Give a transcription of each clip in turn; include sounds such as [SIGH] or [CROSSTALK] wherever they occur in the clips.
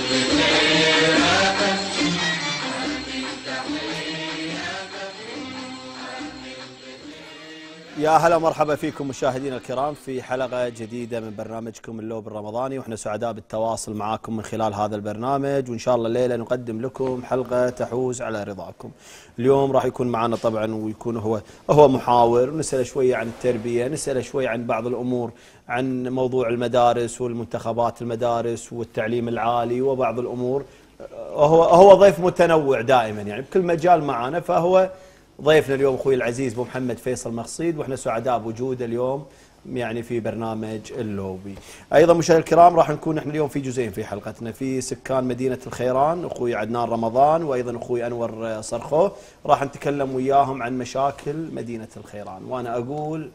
Thank [LAUGHS] you. يا هلا مرحبا فيكم مشاهدينا الكرام في حلقة جديدة من برنامجكم اللوب الرمضاني وإحنا سعداء بالتواصل معاكم من خلال هذا البرنامج وإن شاء الله الليلة نقدم لكم حلقة تحوز على رضاكم. اليوم راح يكون معنا طبعا ويكون هو هو محاور ونسأله شوية عن التربية، نسأله شوية عن بعض الأمور عن موضوع المدارس والمنتخبات المدارس والتعليم العالي وبعض الأمور هو هو ضيف متنوع دائما يعني بكل مجال معنا فهو ضيفنا اليوم أخوي العزيز أبو محمد فيصل مقصيد وإحنا سعداء بوجوده اليوم يعني في برنامج اللوبي. أيضا مشاهدينا الكرام راح نكون إحنا اليوم في جزئين في حلقتنا. في سكان مدينة الخيران أخوي عدنان رمضان وأيضا أخوي أنور صرخو راح نتكلم وياهم عن مشاكل مدينة الخيران. وأنا أقول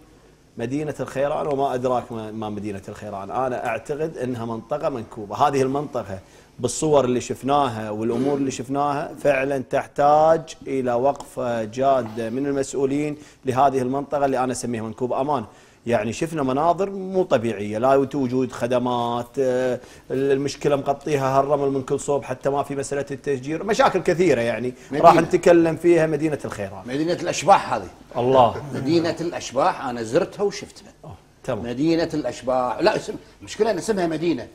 مدينة الخيران وما أدراك ما مدينة الخيران. أنا أعتقد أنها منطقة منكوبة. هذه المنطقة بالصور اللي شفناها والأمور اللي شفناها فعلا تحتاج إلى وقفه جاده من المسؤولين لهذه المنطقة اللي أنا أسميها منكوب أمان. يعني شفنا مناظر مو طبيعية لا وجود خدمات آه، المشكلة مغطيها هالرمل من كل صوب حتى ما في مسألة التشجير مشاكل كثيرة يعني. راح نتكلم فيها مدينة الخيران مدينة الأشباح هذه. الله. مدينة الأشباح أنا زرتها وشفتها. تمام. مدينة الأشباح لا اسم المشكلة ان اسمها مدينة.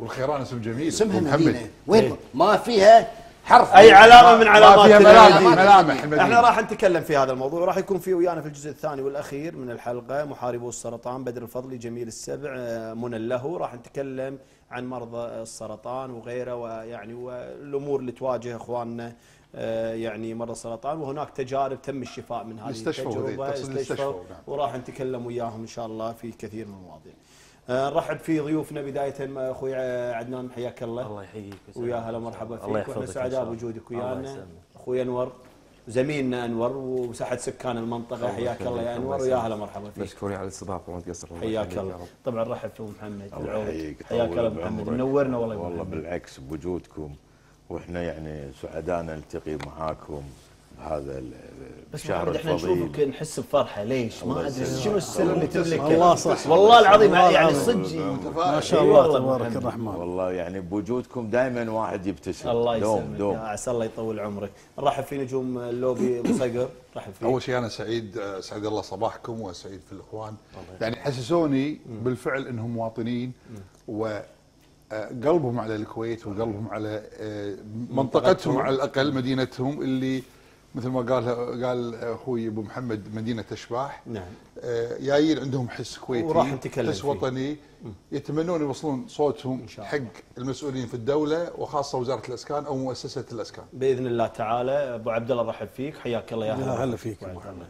والخيران اسم جميل. اسمها مدينة. وين؟ إيه؟ ما فيها حرف. أي علامة من علامات فيها ملامح. ملامح المدينة. إحنا راح نتكلم في هذا الموضوع. وراح يكون في ويانا في الجزء الثاني والأخير من الحلقة. محاربو السرطان بدر الفضلي جميل السبع آه، منى له. راح نتكلم عن مرضى السرطان وغيره ويعني والأمور اللي تواجه إخواننا آه، يعني مرضى السرطان. وهناك تجارب تم الشفاء من هذه التجربة. استشفوا نعم. وراح نتكلم وياهم إن شاء الله في كثير من المواضيع. آه، نرحب في ضيوفنا بداية أخوي عدنان حياك الله. الله يحييك ويا هلا مرحبا فيك. وإحنا سعداء بوجودك ويانا أخوي أنور زميلنا أنور وساحة سكان المنطقة. حياك الله يا أنور ويا هلا مرحبا فيك. مشكورين على الاستضافة وما تقصر. حياك الله. طبعا رحب في محمد. حياك الله محمد. منورنا والله والله بالعكس بوجودكم وإحنا يعني سعداء نلتقي معاكم. بهذا بس محمد إحنا نشوفك نحس بفرحه ليش؟ ما أدري. شنو السر اللي تملكه؟ الله صح. والله العظيم يعني صدق. ما شاء الله تبارك الرحمن. والله يعني بوجودكم دائما واحد يبتسم. الله يسلمك. دوم. عسى الله يطول عمرك. نرحب في نجوم اللوبي أبو صقر. رحب فيك. أول شيء أنا سعيد سعيد الله صباحكم وسعيد في الإخوان. يعني حسسوني بالفعل إنهم مواطنين و قلبهم على الكويت وقلبهم على آه، منطقتهم على الأقل مدينتهم اللي مثل ما قال قال أخوي أبو محمد مدينة اشباح نعم. آه جايين عندهم حس كويتي وراح نتكلم حس وطني. يتمنون يوصلون صوتهم حق المسؤولين في الدولة وخاصة وزارة الأسكان أو مؤسسة الأسكان. بإذن الله تعالى أبو عبد الله رحب فيك. حياك الله يا هلا. هلا فيك. ابو محمد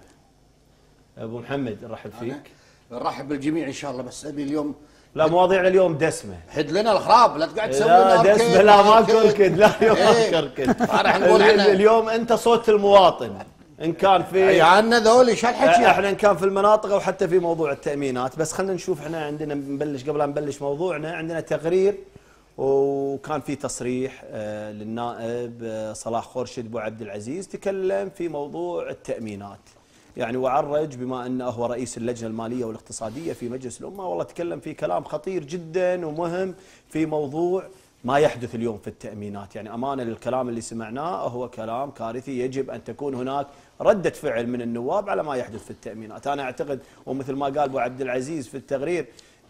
أبو محمد رحب فيك. نرحب بالجميع إن شاء الله بس أبي اليوم لا مواضيعنا اليوم دسمة. حد لنا الخراب لا تقعد تسوي لا دسمة لا ما كركد لا اليوم ما إيه. كركد اليوم أنت صوت المواطن. إن كان في عنا ذولي شو الحكي إحنا إن كان في المناطق أو حتى في موضوع التأمينات بس خلينا نشوف إحنا عندنا نبلش قبل لا نبلش موضوعنا عندنا تقرير وكان في تصريح آه، للنائب آه، صلاح خورشيد أبو عبد العزيز تكلم في موضوع التأمينات. يعني وعرج بما انه هو رئيس اللجنة المالية والاقتصادية في مجلس الأمة. والله تكلم في كلام خطير جدا ومهم في موضوع ما يحدث اليوم في التأمينات. يعني أمانة للكلام اللي سمعناه هو كلام كارثي يجب أن تكون هناك ردة فعل من النواب على ما يحدث في التأمينات. أنا أعتقد ومثل ما قال أبو عبد العزيز في التقرير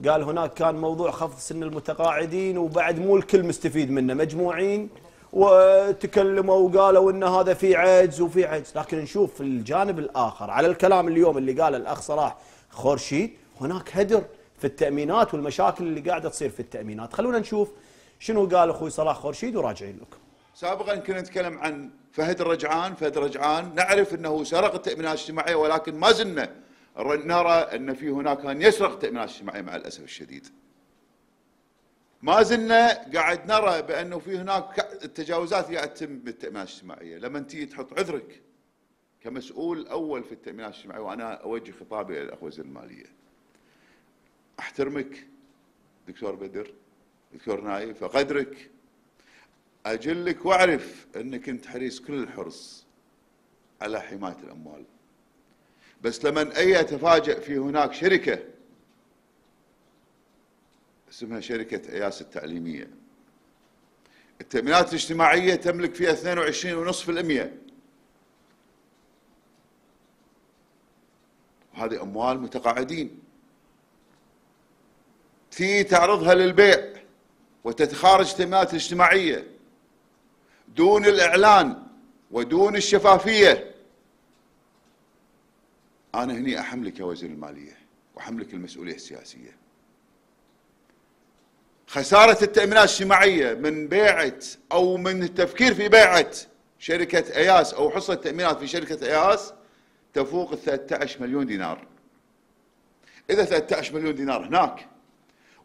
قال هناك كان موضوع خفض سن المتقاعدين وبعد مو الكل مستفيد منه. مجموعين وتكلموا وقالوا إن هذا في عجز وفي عجز. لكن نشوف الجانب الآخر على الكلام اليوم اللي قاله الأخ صلاح خورشيد هناك هدر في التأمينات والمشاكل اللي قاعدة تصير في التأمينات. خلونا نشوف شنو قال أخوي صلاح خورشيد وراجعين لكم. سابقا كنا نتكلم عن فهد الرجعان فهد الرجعان نعرف إنه سرق التأمينات الاجتماعية ولكن ما زلنا نرى إن في هناك من يسرق التأمينات الاجتماعية مع الأسف الشديد. ما زلنا قاعد نرى بأنه في هناك تجاوزات قاعد تتم بالتأمينات الاجتماعية، لما تيجي تحط عذرك كمسؤول أول في التأمينات الاجتماعية وأنا أوجه خطابي إلى الاخ وزير الماليه. أحترمك دكتور بدر دكتور نايف أقدرك أجلك وأعرف أنك انت حريص كل الحرص على حماية الأموال. بس لما أي اتفاجئ في هناك شركة اسمها شركة إياس التعليمية. التأمينات الاجتماعية تملك فيها 22.5% هذه أموال متقاعدين. تي تعرضها للبيع وتتخارج التأمينات الاجتماعية دون الإعلان ودون الشفافية. أنا هني أحملك يا وزير المالية وأحملك المسؤولية السياسية. خسارة التأمينات الاجتماعية من بيعة أو من التفكير في بيعة شركة أياس أو حصة التأمينات في شركة أياس تفوق ال 13 مليون دينار. إذا 13 مليون دينار هناك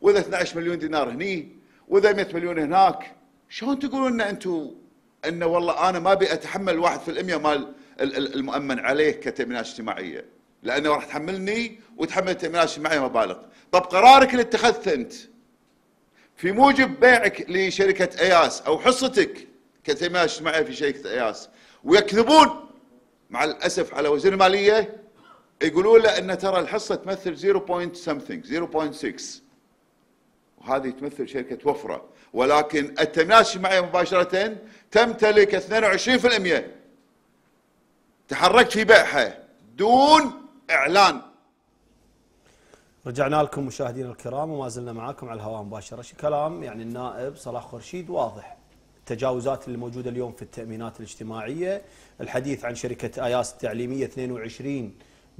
وإذا 12 مليون دينار هني وإذا 100 مليون هناك شلون تقولون إن أنتم إن والله أنا ما أبي أتحمل 1% مال المؤمن عليه كتأمينات اجتماعية؟ لأنه راح تحملني وتحمل التأمينات الاجتماعية مبالغ. طب قرارك اللي اتخذته أنت في موجب بيعك لشركة إياس أو حصتك كتامينات اجتماعيه في شركة إياس. ويكذبون مع الأسف على وزير المالية يقولون له إن ترى الحصة تمثل 0. something 0.6 وهذه تمثل شركة وفرة. ولكن التامينات الاجتماعيه مباشرة تمتلك 22% تحركت في بيعها دون إعلان. رجعنا لكم مشاهدينا الكرام وما زلنا معاكم على الهواء مباشرة. كلام يعني النائب صلاح خورشيد واضح. التجاوزات اللي موجودة اليوم في التأمينات الاجتماعية الحديث عن شركة آياس التعليمية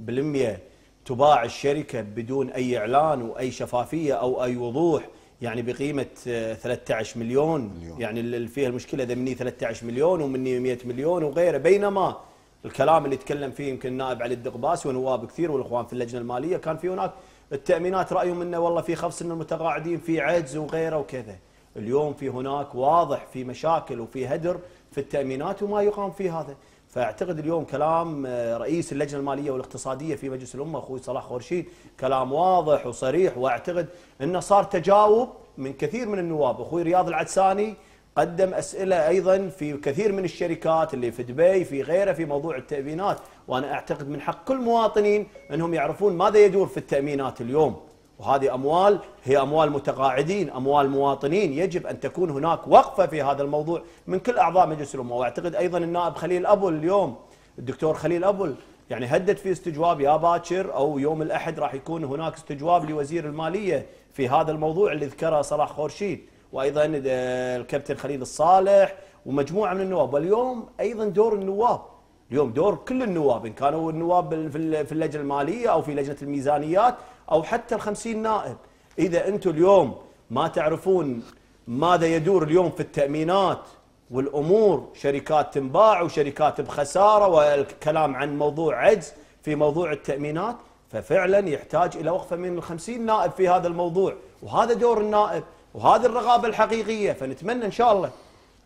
22% تباع الشركة بدون أي إعلان وأي شفافية أو أي وضوح يعني بقيمة 13 مليون, مليون. يعني اللي فيها المشكلة إذا مني 13 مليون ومني 100 مليون وغيره. بينما الكلام اللي تكلم فيه يمكن النائب علي الدقباسي ونواب كثير والإخوان في اللجنة المالية كان في هناك التأمينات رأيهم إنه والله في خفص إن المتقاعدين في عجز وغيره وكذا. اليوم في هناك واضح في مشاكل وفي هدر في التأمينات وما يقام في هذا. فأعتقد اليوم كلام آه، رئيس اللجنة المالية والاقتصادية في مجلس الأمة أخوي صلاح خورشيد كلام واضح وصريح وأعتقد إنه صار تجاوب من كثير من النواب. أخوي رياض العدساني قدم أسئلة أيضا في كثير من الشركات اللي في دبي في غيره في موضوع التأمينات. وأنا أعتقد من حق كل مواطنين أنهم يعرفون ماذا يدور في التأمينات اليوم. وهذه أموال هي أموال متقاعدين، أموال مواطنين، يجب أن تكون هناك وقفة في هذا الموضوع من كل أعضاء مجلس الأمة، وأعتقد أيضا النائب خليل أبل اليوم الدكتور خليل أبل يعني هدد في استجواب يا باكر أو يوم الأحد راح يكون هناك استجواب لوزير المالية في هذا الموضوع اللي ذكره صلاح خورشيد، وأيضا الكابتن خليل الصالح ومجموعة من النواب، واليوم أيضا دور النواب. اليوم دور كل النواب إن كانوا النواب في اللجنة المالية أو في لجنة الميزانيات أو حتى الخمسين نائب. إذا أنتم اليوم ما تعرفون ماذا يدور اليوم في التأمينات والأمور شركات تنباع وشركات بخسارة والكلام عن موضوع عجز في موضوع التأمينات ففعلا يحتاج إلى وقفة من الخمسين نائب في هذا الموضوع. وهذا دور النائب وهذه الرغابة الحقيقية. فنتمنى إن شاء الله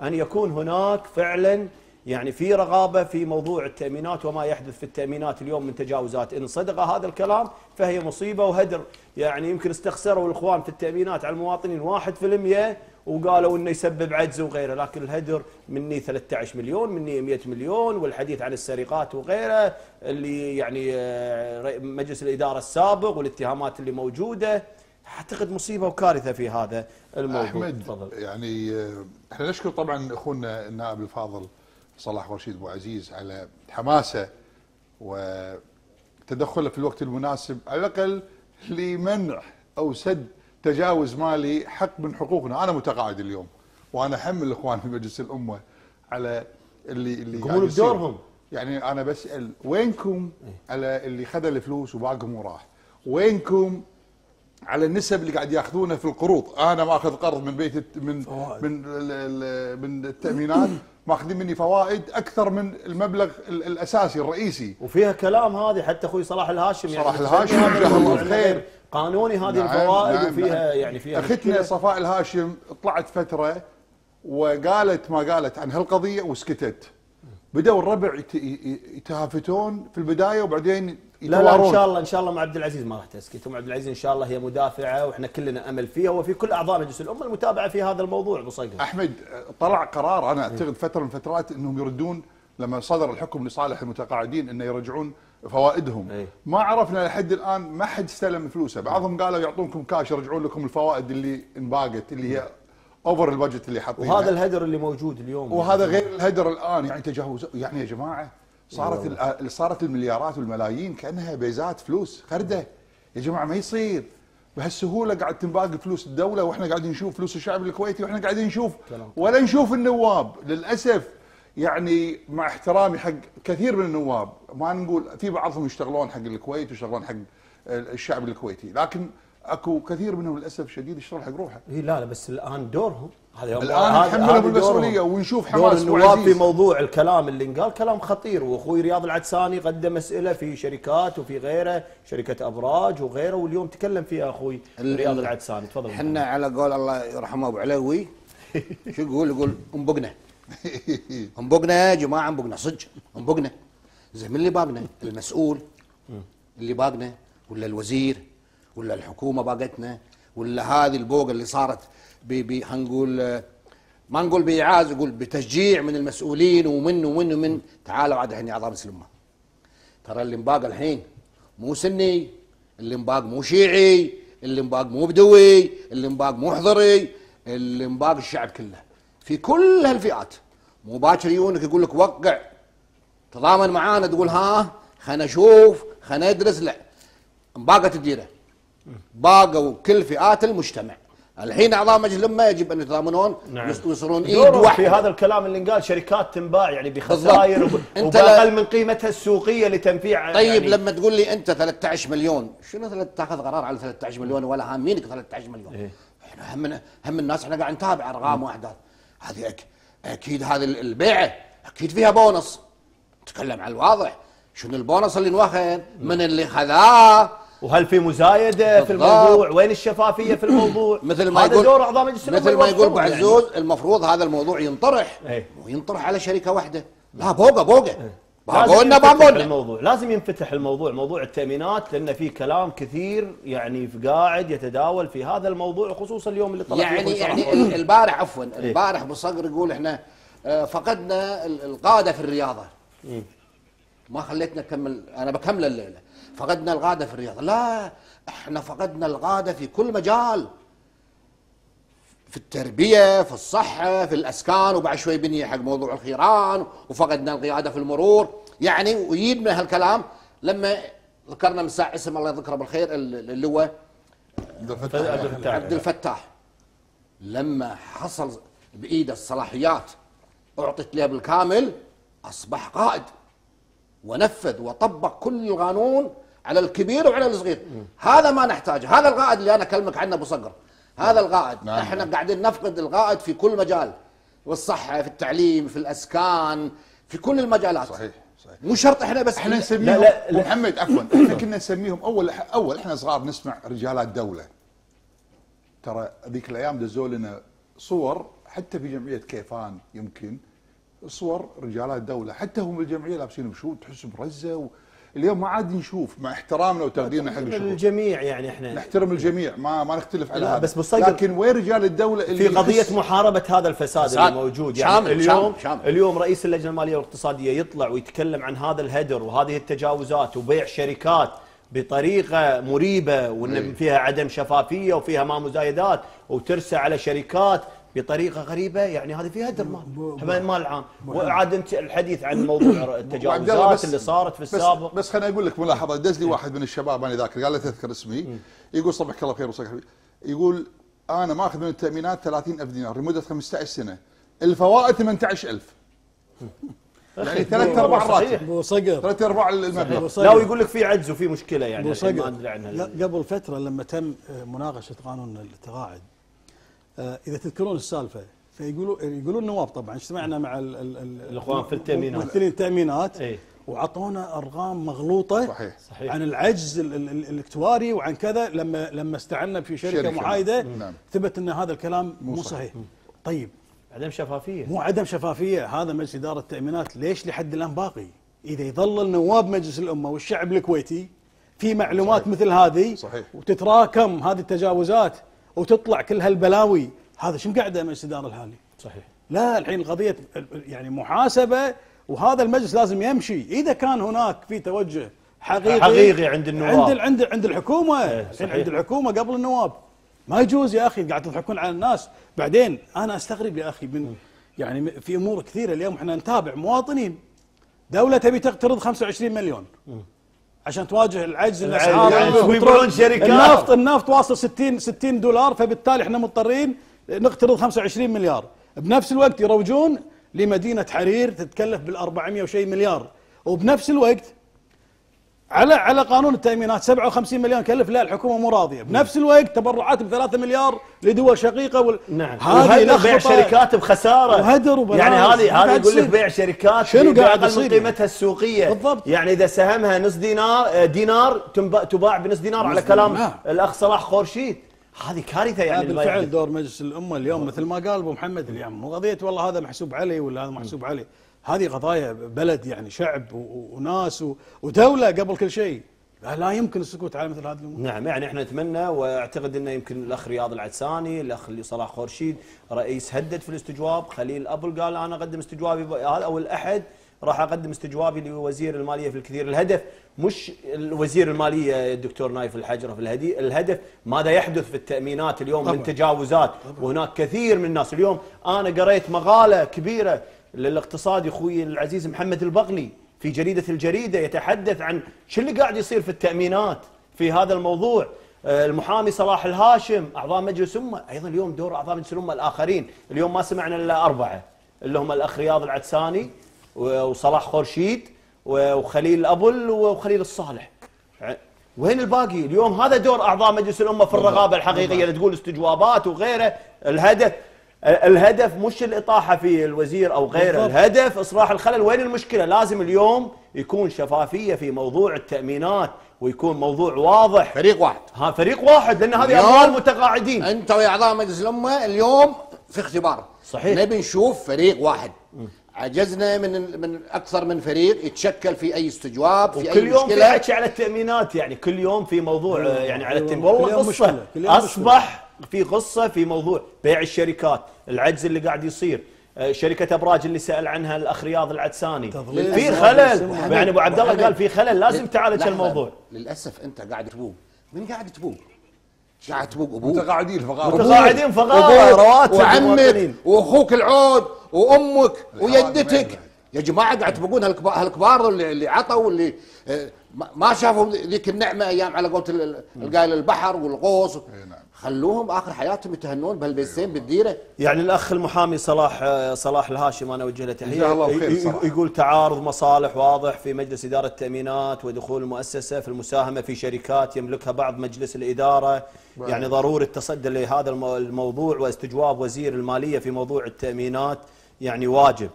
أن يكون هناك فعلا يعني في رغابة في موضوع التأمينات وما يحدث في التأمينات اليوم من تجاوزات. إن صدق هذا الكلام فهي مصيبة وهدر. يعني يمكن استخسروا الإخوان في التأمينات على المواطنين واحد في المية وقالوا إنه يسبب عجز وغيره لكن الهدر مني 13 مليون مني 100 مليون والحديث عن السرقات وغيره اللي يعني آه، مجلس الإدارة السابق والاتهامات اللي موجودة. أعتقد مصيبة وكارثة في هذا الموضوع. أحمد تفضل. يعني آه، إحنا نشكر طبعا أخونا النائب الفاضل صلاح رشيد أبو عزيز على حماسة وتدخله في الوقت المناسب على الأقل لمنع أو سد تجاوز مالي حق من حقوقنا. أنا متقاعد اليوم وأنا احمل الإخوان في مجلس الأمة على اللي اللي يقولوا بدورهم. يعني أنا بسأل وينكم على اللي خذ الفلوس وباقهم وراح؟ وينكم على النسب اللي قاعد ياخذونها في القروض. أنا ماخذ قرض من بيت من من من التأمينات ماخذين مني فوائد أكثر من المبلغ الأساسي الرئيسي. وفيها كلام هذه حتى أخوي صلاح الهاشم يعني صلاح الهاشم جزاه الله خير. قانوني هذه نعم الفوائد نعم وفيها نعم. يعني فيها اختنا صفاء الهاشم طلعت فترة وقالت ما قالت عن هالقضية وسكتت. بدأوا الربع يتهافتون في البداية وبعدين لا لا إن شاء الله إن شاء الله مع عبد العزيز ما راح تسكت. ام عبد العزيز إن شاء الله هي مدافعة وإحنا كلنا أمل فيها وفي كل أعضاء مجلس الأمة المتابعة في هذا الموضوع أبو صقر. أحمد طلع قرار أنا أعتقد فترة من فترات إنهم يردون لما صدر الحكم لصالح المتقاعدين إنه يرجعون فوائدهم. أي. ما عرفنا لحد الآن ما حد استلم فلوسه. بعضهم قالوا يعطونكم كاش يرجعون لكم الفوائد اللي انباقت اللي هي over الـ budget اللي حاطينه وهذا الهدر اللي موجود اليوم. وهذا غير الهدر الآن يعني تجاوز يعني يا جماعة صارت صارت المليارات والملايين كأنها بيزات فلوس خرده. يا جماعة ما يصير. بهالسهولة قاعد تنباق فلوس الدولة وإحنا قاعدين نشوف فلوس الشعب الكويتي وإحنا قاعدين نشوف ولا نشوف النواب. للأسف يعني مع احترامي حق كثير من النواب ما نقول في بعضهم يشتغلون حق الكويت ويشتغلون حق الشعب الكويتي لكن أكو كثير منهم للأسف الشديد يشتغل حق روحه. اي لا لا بس الآن دورهم هذا- نحملهم دورهم. ونشوف دور حماس النواب وعزيز. في موضوع الكلام اللي انقال كلام خطير. وأخوي رياض العدساني قدم اسئله في شركات وفي غيره شركة أبراج وغيره واليوم تكلم فيها أخوي رياض ال- العدساني. تفضل. إحنا على قول الله يرحمه أبو علوي. [LAUGHS] شو يقول؟ يقول أنبقنا. أنبقنا يا جماعة أنبقنا. صدق أنبقنا. زين من اللي باقنا؟ المسؤول. اللي باقنا؟ ولا الوزير؟ ولا الحكومة باقتنا؟ ولا هذه البوقه اللي صارت ب ب- هنقول آه، ما نقول بايعاز نقول بتشجيع من المسؤولين ومن ومن ومن. تعالوا عاد الحين يا اعضاء مجلس الامه ترى اللي مباق الحين مو سني اللي مباق مو شيعي اللي مباق مو بدوي اللي مباق مو حضري اللي مباق الشعب كله. في كل هالفئات. مو باكر يجونك يقول لك وقع. تضامن معانا تقول ها خلينا نشوف خلينا ندرس. لا. مباقت الديره باقوا كل فئات المجتمع. الحين أعضاء مجلس الأمة يجب أن يتضامنون نعم. ويصيرون إيد دورهم في واحدة هذا الكلام اللي انقال شركات تنباع يعني بخسائر وبأقل من قيمتها السوقية لتنفيع طيب يعني لما تقول لي أنت 13 مليون شنو تاخذ قرار على 13 مليون ولا هامينك 13 مليون؟ إيه. إحنا هم هم الناس إحنا قاعد نتابع أرقام واحداث هذه أك... أكيد هذه ال- البيعة أكيد فيها بونص. نتكلم على الواضح. شنو البونص اللي نوخذ من اللي خذاه؟ وهل في مزايدة في. الموضوع؟ وين الشفافية في الموضوع؟ [CLEARS THROAT] مثل ما هذا يقول دور اعضاء مجلس مثل ما يقول ابو يوفرون يعني. عزوز المفروض هذا الموضوع ينطرح. إيه. وينطرح على شركة واحدة. لا بوقة بوقة. لازم باقولنا ينفتح باقولنا الموضوع. لازم ينفتح الموضوع. موضوع التأمينات لأن في كلام كثير يعني في قاعد يتداول في هذا الموضوع خصوصا اليوم اللي طلع يعني يعني. ال- البارح عفوا إيه. البارح ابو صقر يقول إحنا آه، فقدنا ال- القادة في الرياضة. ما خليتنا نكمل. أنا بكمل الليلة. فقدنا القاده في الرياضه لا إحنا فقدنا القاده في كل مجال. في التربية في الصحة في الأسكان وبعد شوي بنيه حق موضوع الخيران وفقدنا القيادة في المرور. يعني ويجيب من هالكلام لما ذكرنا من ساعه اسم الله يذكره بالخير ال- اللي هو عبد الفتاح. عبد الفتاح. لما حصل بإيده الصلاحيات اعطت له بالكامل أصبح قائد. ونفذ وطبق كل القانون على الكبير وعلى الصغير. هذا ما نحتاجه. هذا القائد اللي أنا أكلمك عنه أبو صقر. هذا القائد. نعم. إحنا قاعدين نفقد القائد في كل مجال. والصحه في التعليم في الأسكان في كل المجالات. صحيح صحيح. مو شرط إحنا بس إحنا لا، نسميهم لا، لا. أبو محمد عفوا. إحنا كنا نسميهم اول أول إحنا صغار نسمع رجالات دولة. ترى ذيك الأيام دزوا لنا صور حتى في جمعية كيفان يمكن. صور رجالات دوله حتى هم بالجمعيه لابسين بشوت تحس برزة و... اليوم ما عاد نشوف مع احترامنا وتقديرنا حق الشغل الجميع يعني إحنا نحترم الجميع ما ما نختلف على هذا بس بالصدق- لكن وين رجال الدولة اللي في قضية يحس- محاربة هذا الفساد اللي. موجود يعني شامل، اليوم شامل، شامل. اليوم رئيس اللجنة المالية والاقتصادية يطلع ويتكلم عن هذا الهدر وهذه التجاوزات وبيع شركات بطريقة مريبة وإن إيه. فيها عدم شفافية وفيها ما مزايدات وترسى على شركات بطريقة غريبة يعني هذه فيها هدر مال المال العام وعاد أنت الحديث عن موضوع [COUGHS] التجاوزات بس- اللي صارت في بس السابق. بس خليني أقول لك ملاحظة دز لي واحد من الشباب أنا ذاكر قال لا تذكر اسمي. يقول صبحك الله خير وصبحك يقول أنا ماخذ من التأمينات 30000 دينار لمدة 15 سنة. الفوائد 18000 يعني ثلاث أرباع. الراتب أبو صقر. ثلاث أرباع المبلغ. لا ويقول لك في عجز وفي مشكلة يعني لا قبل فترة لما تم مناقشة قانون التقاعد إذا تذكرون السالفة فيقولوا يقولون النواب طبعا اجتمعنا مع ال ال ال الإخوان في التأمينات. ممثلين التأمينات إيه. وعطونا أرقام مغلوطة صحيح. صحيح. عن العجز ال- ال- ال- الاكتواري وعن كذا لما لما استعنا في شركة, شركة. محايده نعم. ثبت إن هذا الكلام مو, صحيح. صحيح. طيب عدم شفافية مو عدم شفافية هذا مجلس إدارة التأمينات ليش لحد الآن باقي؟ إذا يظل نواب مجلس الأمة والشعب الكويتي في معلومات صحيح. مثل هذه صحيح. وتتراكم هذه التجاوزات وتطلع كل هالبلاوي. هذا شو مقعده مجلس الاداره الحالي؟ صحيح. لا الحين القضية يعني محاسبة وهذا المجلس لازم يمشي. إذا كان هناك في توجه حقيقي حقيقي عند النواب. عند عند عند الحكومة. إيه، الحين. عند الحكومة قبل النواب. ما يجوز يا أخي قاعد تضحكون على الناس. بعدين أنا أستغرب يا أخي من يعني في أمور كثيرة. اليوم إحنا نتابع مواطنين. دولة تبي تقترض 25 مليون. عشان تواجه العجز الأسعار. يعني شركات. النفط النفط واصل 60 60 دولار فبالتالي إحنا مضطرين نقترض 25 مليار. بنفس الوقت يروجون لمدينة حرير تتكلف بال 400 وشيء مليار. وبنفس الوقت على على قانون التأمينات 57 مليون كلف لا الحكومة مو راضية بنفس الوقت تبرعات ب 3 مليار لدول شقيقة وال... نعم هذه بيع. شركات بخسارة وهدر وبلاوي. يعني هذه هذه يقول لك. بيع شركات شنو قاعد يصير يعني؟ قيمتها السوقية بالضبط. يعني إذا سهمها نص دينار آه، دينار تباع بنص دينار على كلام نعم. الأخ صلاح خورشيد هذه كارثة يعني. بالفعل دور مجلس الأمة اليوم مثل ما قال أبو محمد اليوم مو قضية والله هذا محسوب علي ولا هذا محسوب علي هذه قضايا بلد يعني شعب وناس ودولة قبل كل شيء. لا, يمكن السكوت على مثل هذه الأمور. نعم يعني إحنا نتمنى وأعتقد إنه يمكن الأخ رياض العدساني الأخ اللي صلاح خورشيد رئيس هدد في الاستجواب خليل أبل قال أنا أقدم استجوابي هذا أو الأحد راح أقدم استجوابي لوزير المالية في الكثير. الهدف مش وزير المالية الدكتور نايف الحجرة في الهدي الهدف ماذا يحدث في التأمينات اليوم من طبعاً. تجاوزات. وهناك كثير من الناس اليوم أنا قريت مقالة كبيرة للاقتصادي أخوي العزيز محمد البغلي في جريدة الجريدة يتحدث عن شو اللي قاعد يصير في التأمينات في هذا الموضوع. آه، المحامي صلاح الهاشم أعضاء مجلس أمة. أيضا اليوم دور أعضاء مجلس الأمة الآخرين. اليوم ما سمعنا إلا أربعة اللي هم الأخ رياض العدساني وصلاح خورشيد وخليل أبل وخليل الصالح. وين الباقي؟ اليوم هذا دور أعضاء مجلس الأمة في الرغابه الحقيقية اللي تقول استجوابات وغيره. الهدف الهدف مش الإطاحة في الوزير أو غيره بالضبط. الهدف إصلاح الخلل. وين المشكلة؟ لازم اليوم يكون شفافية في موضوع التأمينات ويكون موضوع واضح. فريق واحد. ها فريق واحد لأن هذه أموال متقاعدين. أنت ويا اعضاء مجلس الأمة اليوم في اختبار. صحيح. نبي نشوف فريق واحد. عجزنا من من أكثر من فريق يتشكل في أي استجواب في أي وكل يوم في مشكلة. حكي على التأمينات يعني كل يوم في موضوع يعني على. التأمين. كل والله يوم قصة. مشكلة. في قصه في موضوع بيع الشركات العجز اللي قاعد يصير. آه، شركة أبراج اللي سأل عنها الأخ رياض العدساني. في خلل. يعني أبو عبد الله. قال في خلل لازم تعالج. الموضوع. للأسف أنت قاعد تبوق. من قاعد تبوق؟ قاعد تبوق أبوك متقاعدين الفقراء متقاعدين فقراء أبوك رواتب وعمك. وأخوك العود وأمك ويدتك. يا جماعة قاعد تبقون هالكبار, هالكبار اللي, اللي عطوا واللي آه، ما- ما شافوا ذيك النعمة أيام على قولة ال- ال- القايل البحر والغوص. نعم. خلوهم آخر حياتهم يتهنون بهالبيتين بالديرة. يعني الأخ المحامي صلاح صلاح الهاشم أنا أوجه له تحية. الله خير. يقول تعارض مصالح واضح في مجلس إدارة التأمينات ودخول المؤسسة في المساهمة في شركات يملكها بعض مجلس الإدارة. يعني ضروره التصدي لهذا المو- الموضوع واستجواب وزير المالية في موضوع التأمينات يعني واجب.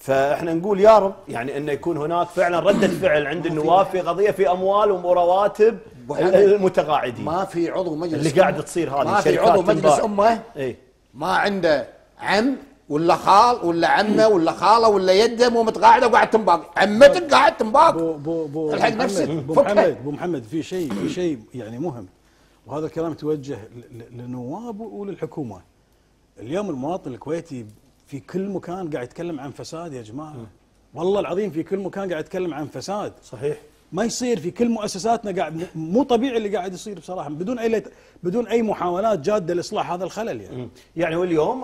فإحنا نقول يا رب يعني إنه يكون هناك فعلا ردة فعل عند النواب في قضية في أموال ورواتب المتقاعدين. ما في عضو مجلس اللي قاعد تصير هذه ما في عضو مجلس. أمة اي ما عنده عم ولا خال ولا عمة ولا خالة ولا يده مو متقاعدة وقاعد تنباق. عمتك قاعد تنباق. بو بو بو الحق محمد- نفسك، بو. محمد بو محمد في شيء في شيء يعني مهم. وهذا الكلام يتوجه ل- ل- للنواب وللحكومة. اليوم المواطن الكويتي في كل مكان قاعد يتكلم عن فساد يا جماعة. والله العظيم في كل مكان قاعد يتكلم عن فساد. صحيح. ما يصير في كل مؤسساتنا قاعد مو طبيعي اللي قاعد يصير بصراحة بدون أي بدون أي محاولات جادة لإصلاح هذا الخلل يعني. يعني واليوم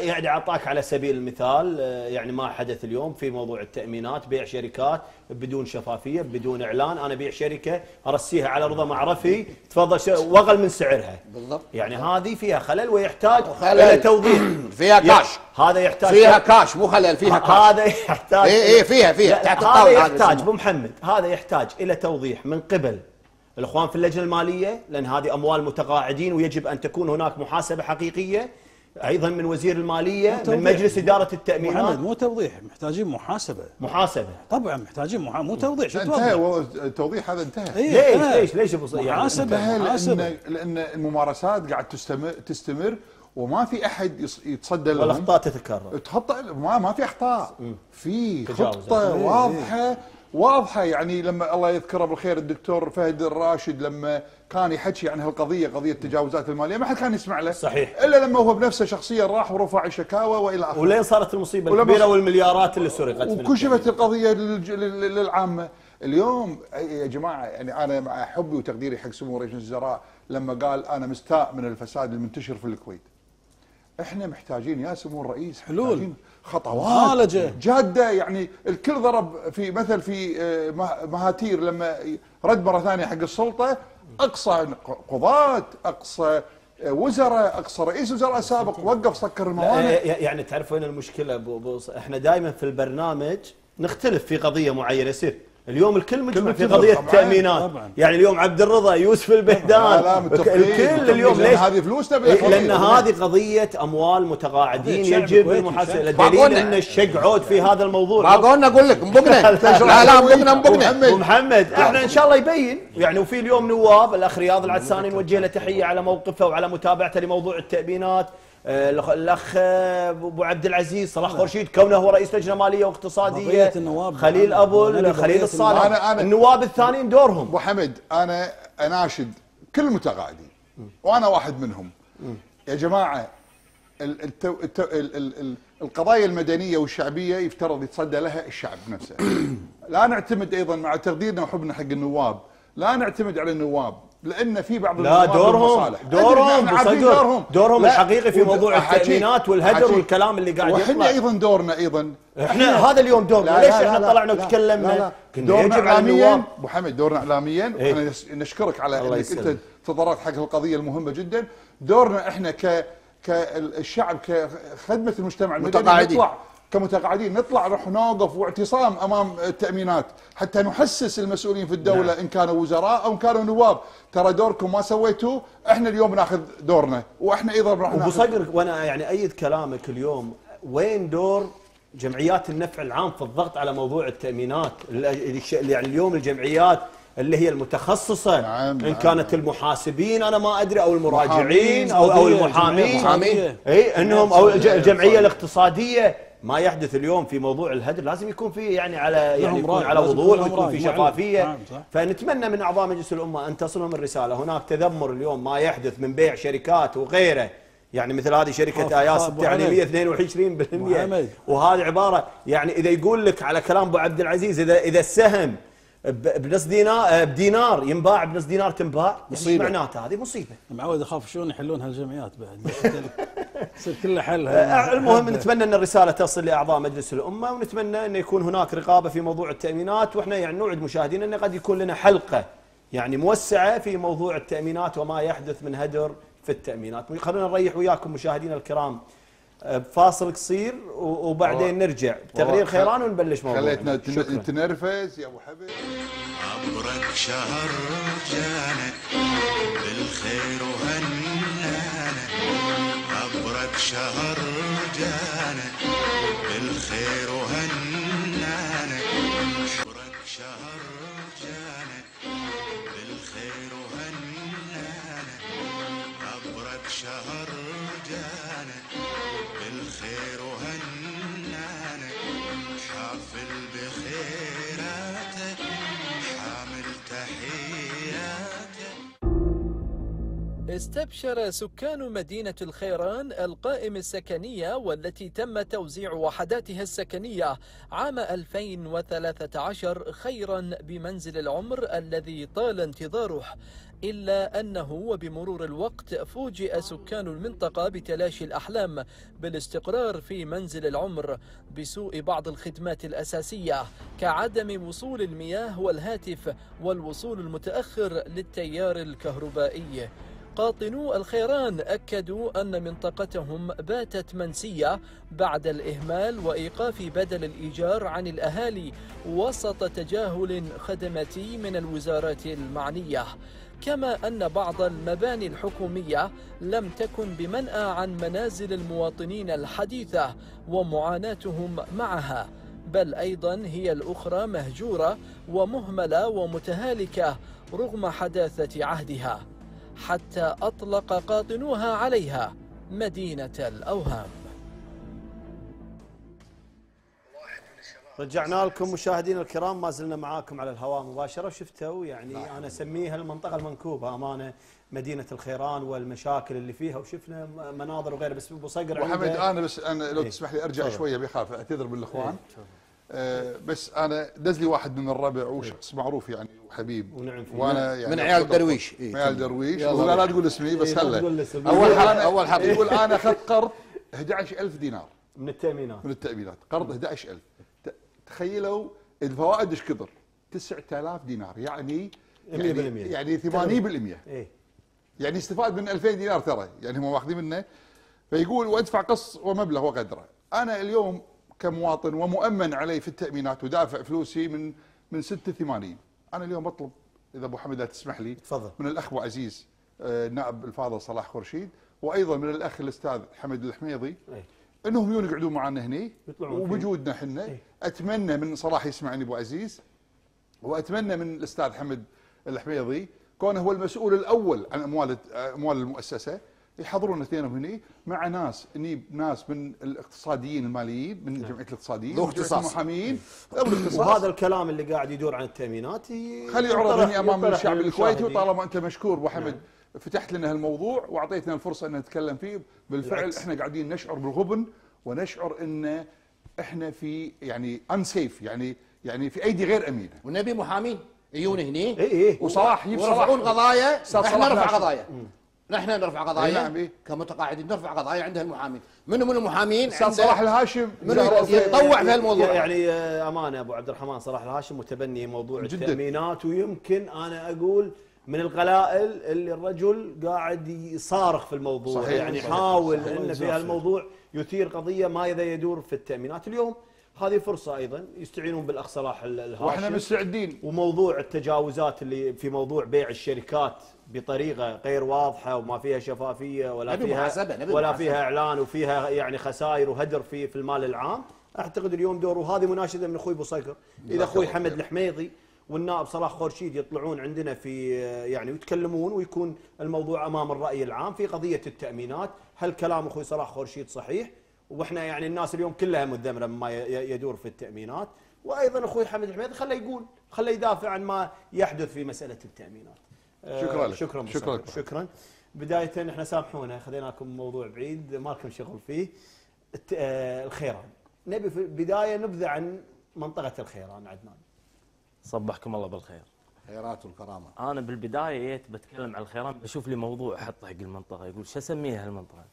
يعني أعطاك على سبيل المثال يعني ما حدث اليوم في موضوع التأمينات بيع شركات. بدون شفافية بدون إعلان أنا أبيع شركة أرسيها على رضا معرفي تفضل واغل من سعرها بالضبط. يعني هذه فيها خلل ويحتاج خلل. إلى توضيح [CLEARS THROAT] فيها كاش. هذا يحتاج فيها كاش مو خلل فيها كاش هذا يحتاج إيه إيه فيها- فيها. لا، تحت هذا يحتاج. ابو محمد هذا يحتاج إلى توضيح من قبل الأخوان في اللجنة المالية لأن هذه أموال متقاعدين ويجب أن تكون هناك محاسبة حقيقية أيضا من وزير المالية من توضيح. مجلس إدارة محمد التامينات مو توضيح محتاجين محاسبة. محاسبة. طبعا محتاجين محا... مو توضيح شو انتهى التوضيح هذا انتهى. إيه، ليش. ليش؟ ليش أبو ص- يعني محاسبة. انتهى محاسبة. لأن لأن الممارسات قاعد تستمر تستمر وما في أحد يص- يتصدى لهم. والأخطاء تتكرر. تخطى ما ما في أخطاء. في. خطة واضحة. واضحة يعني لما الله يذكره بالخير الدكتور فهد الراشد لما كان يحكي عن هالقضية قضية التجاوزات المالية ما حد كان يسمع له. صحيح. إلا لما هو بنفسه شخصيا راح ورفع الشكاوى وإلى آخره. ولين صارت المصيبة الكبيرة والمليارات اللي سرقت وكشفت القضية للعامة. اليوم يا جماعة يعني أنا مع حبي وتقديري حق سمو رئيس الوزراء لما قال أنا مستاء من الفساد المنتشر في الكويت. إحنا محتاجين يا سمو الرئيس حلول. محتاجين خطوات معالجة. جادة يعني الكل ضرب في مثل في آه، مه- مهاتير لما رد مرة ثانية حق السلطة أقصى قضاة أقصى آه، وزراء أقصى رئيس وزراء سابق وقف سكر الموانئ يعني تعرف وين المشكلة ابو إحنا دائما في البرنامج نختلف في قضية معينة يصير اليوم الكل مجمع في قضية. التامينات. يعني اليوم عبد الرضا يوسف البهدان. الكل اليوم ليش؟ هذه فلوسنا إيه،. لأن هذه قضية أموال متقاعدين يجب المحاسبة. باقونا. أن الشق عود في هذا الموضوع. ما قلنا أقول لك مبقنا [LAUGHS] لا، لا لا مبقنا مبقنا ومحمد إحنا إن شاء الله يبين. يعني وفي اليوم نواب الأخ رياض العدساني نوجه له تحية على موقفه وعلى متابعته لموضوع التأمينات. الاخ آه، ابو عبد العزيز صلاح خورشيد كونه هو رئيس لجنة مالية واقتصادية. النواب خليل محمد. أبو خليل الصالح. النواب. أنا- أنا- النواب الثانيين دورهم. أبو حمد أنا أناشد كل المتقاعدين وأنا واحد منهم. يا جماعة ال- التو التو ال ال ال القضايا المدنية والشعبية يفترض يتصدى لها الشعب نفسه. لا نعتمد أيضا مع تقديرنا وحبنا حق النواب. لا نعتمد على النواب. لأن في بعض لا دورهم. دورهم دورهم. دورهم الحقيقي في موضوع التأمينات والهدر. والكلام اللي قاعد وإحنا يطلع. أيضا دورنا أيضا. إحنا هذا اليوم دورنا. ليش إحنا طلعنا وتكلمنا. كنا دورنا يجب على اعلاميا النواب أبو حمد دورنا اعلاميا نس- نشكرك على إنك. أنت تضررت حق القضية المهمة جدا. دورنا إحنا ك كالشعب كخدمة المجتمع المدني. متقاعدين. نطلع كمتقاعدين نطلع نروح نوقف واعتصام أمام التأمينات حتى نحسس المسؤولين في الدولة نعم. إن كانوا وزراء أو إن كانوا نواب ترى دوركم ما سويتوه إحنا اليوم ناخذ دورنا وإحنا أيضا راح ابو ناخذ صقر وأنا يعني أيد كلامك اليوم وين دور جمعيات النفع العام في الضغط على موضوع التأمينات يعني اليوم الجمعيات اللي هي المتخصصة نعم، إن نعم. كانت المحاسبين أنا ما أدري أو المراجعين أو أو قضية المحامين محامين. اي إنهم أو الج- الجمعية الاقتصادية ما يحدث اليوم في موضوع الهدر لازم يكون في يعني على يعني يكون على وضوح ويكون في معلوم. شفافية نعم،. فنتمنى من أعضاء مجلس الأمة أن تصلهم الرسالة هناك تذمر اليوم ما يحدث من بيع شركات وغيره يعني مثل هذه شركة آياس. التعليمية أبو 22% حمد. وهذه عبارة يعني إذا يقول لك على كلام أبو عبد العزيز إذا إذا السهم بنص دينار بدينار ينباع بنص دينار تنباع. مصيبه مصيبة. معناته هذه؟ مصيبة. معود يخاف شلون يحلون هالجمعيات بعد. يصير كله آه، حلها المهم نتمنى أن الرسالة تصل لأعضاء مجلس الأمة ونتمنى أن يكون هناك رقابة في موضوع التأمينات وإحنا يعني نوعد مشاهدينا أن قد يكون لنا حلقة يعني موسعة في موضوع التأمينات وما يحدث من هدر في التأمينات. خلونا نريح وياكم مشاهدينا الكرام. آه، بفاصل قصير وبعدين نرجع. تقرير خيران ونبلش موضوع. خليتنا تنرفز يا أبو حمد عبرك شهر جانا بالخير وهنانا عبرك شهر جانا بالخير وهنانا عبرك شهر استبشر سكان مدينة الخيران القائم السكنية والتي تم توزيع وحداتها السكنية عام 2013 خيرا بمنزل العمر الذي طال انتظاره إلا أنه وبمرور الوقت فوجئ سكان المنطقة بتلاشي الأحلام بالاستقرار في منزل العمر بسوء بعض الخدمات الأساسية كعدم وصول المياه والهاتف والوصول المتأخر للتيار الكهربائي. قاطنو الخيران أكدوا أن منطقتهم باتت منسية بعد الإهمال وإيقاف بدل الإيجار عن الأهالي وسط تجاهل خدماتي من الوزارات المعنية. كما أن بعض المباني الحكومية لم تكن بمنأى عن منازل المواطنين الحديثة ومعاناتهم معها. بل أيضا هي الأخرى مهجورة ومهملة ومتهالكة رغم حداثة عهدها. حتى أطلق قاطنوها عليها مدينة الأوهام. رجعنا لكم مشاهدينا الكرام ما زلنا معاكم على الهواء مباشرة. وشفتوا يعني أنا أسميها المنطقة المنكوبة أمانة مدينة الخيران والمشاكل اللي فيها. وشفنا مناظر وغيره بس أبو صقر ابو حمد عنده- أنا بس أنا لو إيه. تسمح لي أرجع تفضل. شوية بخاف أعتذر بالإخوان. آه، بس أنا دز لي واحد من الربع وشخص معروف يعني وحبيب ونعم. وأنا يعني من عيال درويش. إيه، من عيال درويش. ولا لا تقول اسمي بس إيه، لا هلا. أول حق أول حق. يقول أنا اخذت قرض 11000 دينار. من التأمينات. من التأمينات. قرض 11000 ت- تخيلوا الفوائد إيش كثر؟ 9000 دينار. يعني يعني 100%. يعني 80% إيه. يعني استفاد من 2000 دينار ترى. يعني هم واخذين منه. فيقول وأدفع قسط ومبلغ وقدره. أنا اليوم كمواطن ومؤمن علي في التأمينات ودافع فلوسي من من 86 أنا اليوم بطلب إذا أبو حمد تسمح لي تفضل. من الأخ أبو عزيز آه، النائب الفاضل صلاح خورشيد وأيضا من الأخ الأستاذ حمد الحميضي إيه. إنهم يجون يقعدون معنا هنا وبوجودنا إحنا إيه. أتمنى من صلاح يسمعني أبو عزيز وأتمنى من الأستاذ حمد الحميضي كونه هو المسؤول الأول عن أموال أموال المؤسسة يحضرون اثنينهم هنا مع ناس نجيب ناس من الاقتصاديين الماليين من جمعية الاقتصاديين ذو اختصاص. المحامين. ذو الاختصاص وهذا الكلام اللي قاعد يدور عن التأمينات ي- خلي يعرض هنا أمام الشعب الكويتي. وطالما أنت مشكور أبو حمد فتحت لنا هالموضوع وأعطيتنا الفرصة إن نتكلم فيه. بالفعل بالعكس. إحنا قاعدين نشعر بالغبن ونشعر إن إحنا في يعني انسيف يعني يعني في أيدي غير أمينة. ونبي محامين يجون هني. اي اي وصلاح يجيب صلاح قضايا صلاح نرفع. قضايا. نحن نرفع قضايا. نعم، إي. كمتقاعدين نرفع قضايا عند المحامين. منو من المحامين أستاذ صلاح الهاشم منو. يتطوع في هالموضوع يعني آه، أمانة أبو عبد الرحمن صلاح الهاشم متبني موضوع جداً. التأمينات ويمكن أنا أقول من القلائل اللي الرجل قاعد يصارخ في الموضوع. صحيح، يعني صحيح، يحاول صحيح. ان في هالموضوع يثير قضية ماذا يدور في التأمينات. اليوم هذه فرصة أيضا يستعينون بالأخ صلاح ال- الهاشم. وإحنا مستعدين. وموضوع التجاوزات اللي في موضوع بيع الشركات. بطريقة غير واضحة وما فيها شفافية ولا نبي فيها محاسبة، نبي ولا محاسبة. فيها إعلان وفيها يعني خسائر وهدر في في المال العام. أعتقد اليوم دور وهذه مناشدة من أخوي ابو صقر إذا أخوي حمد الحميضي والنائب صلاح خورشيد يطلعون عندنا في يعني ويتكلمون ويكون الموضوع أمام الرأي العام في قضية التأمينات. هل كلام أخوي صلاح خورشيد صحيح؟ وإحنا يعني الناس اليوم كلها مذمرة مما يدور في التأمينات. وأيضا أخوي حمد الحميدي خله يقول خله يدافع عن ما يحدث في مسألة التأمينات. آه، شكراً لك. شكرا شكراً. لك. شكرا. بداية إحنا سامحونا خذيناكم موضوع بعيد ما لكم شغل فيه. آه، الخيران. نبي في البداية نبذة عن منطقة الخيران عدنان. صبحكم الله بالخير. خيرات والكرامة. أنا بالبداية جيت بتكلم عن الخيران بشوف لي موضوع احطه حق المنطقة يقول شو أسميها هالمنطقه